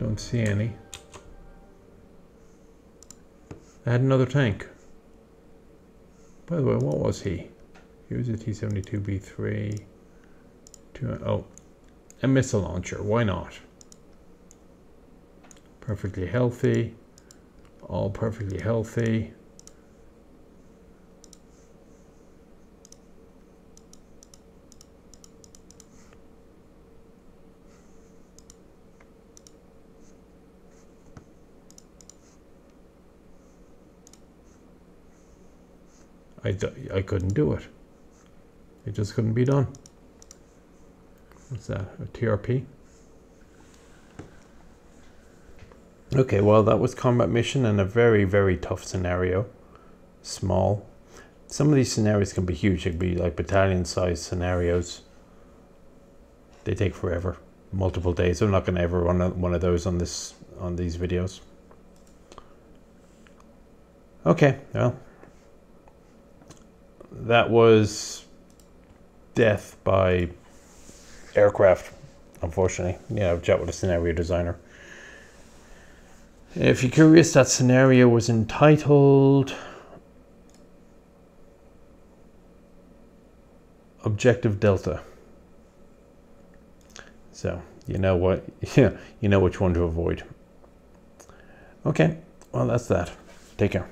Don't see any. Had another tank. By the way, what was he? He was a T-72B3. Two, oh, a missile launcher. Why not? Perfectly healthy. All perfectly healthy. I, I couldn't do it. It just couldn't be done. What's that? A TRP? Okay, well, that was combat mission and a very, very tough scenario. Small. Some of these scenarios can be huge. It could be like battalion size scenarios. They take forever, multiple days. I'm not going to ever run one of those on this on these videos. Okay, well, that was death by aircraft, unfortunately. Yeah, I've chat with a scenario designer. If you're curious, that scenario was entitled Objective Delta. So you know what *laughs* you know which one to avoid. Okay, well that's that. Take care.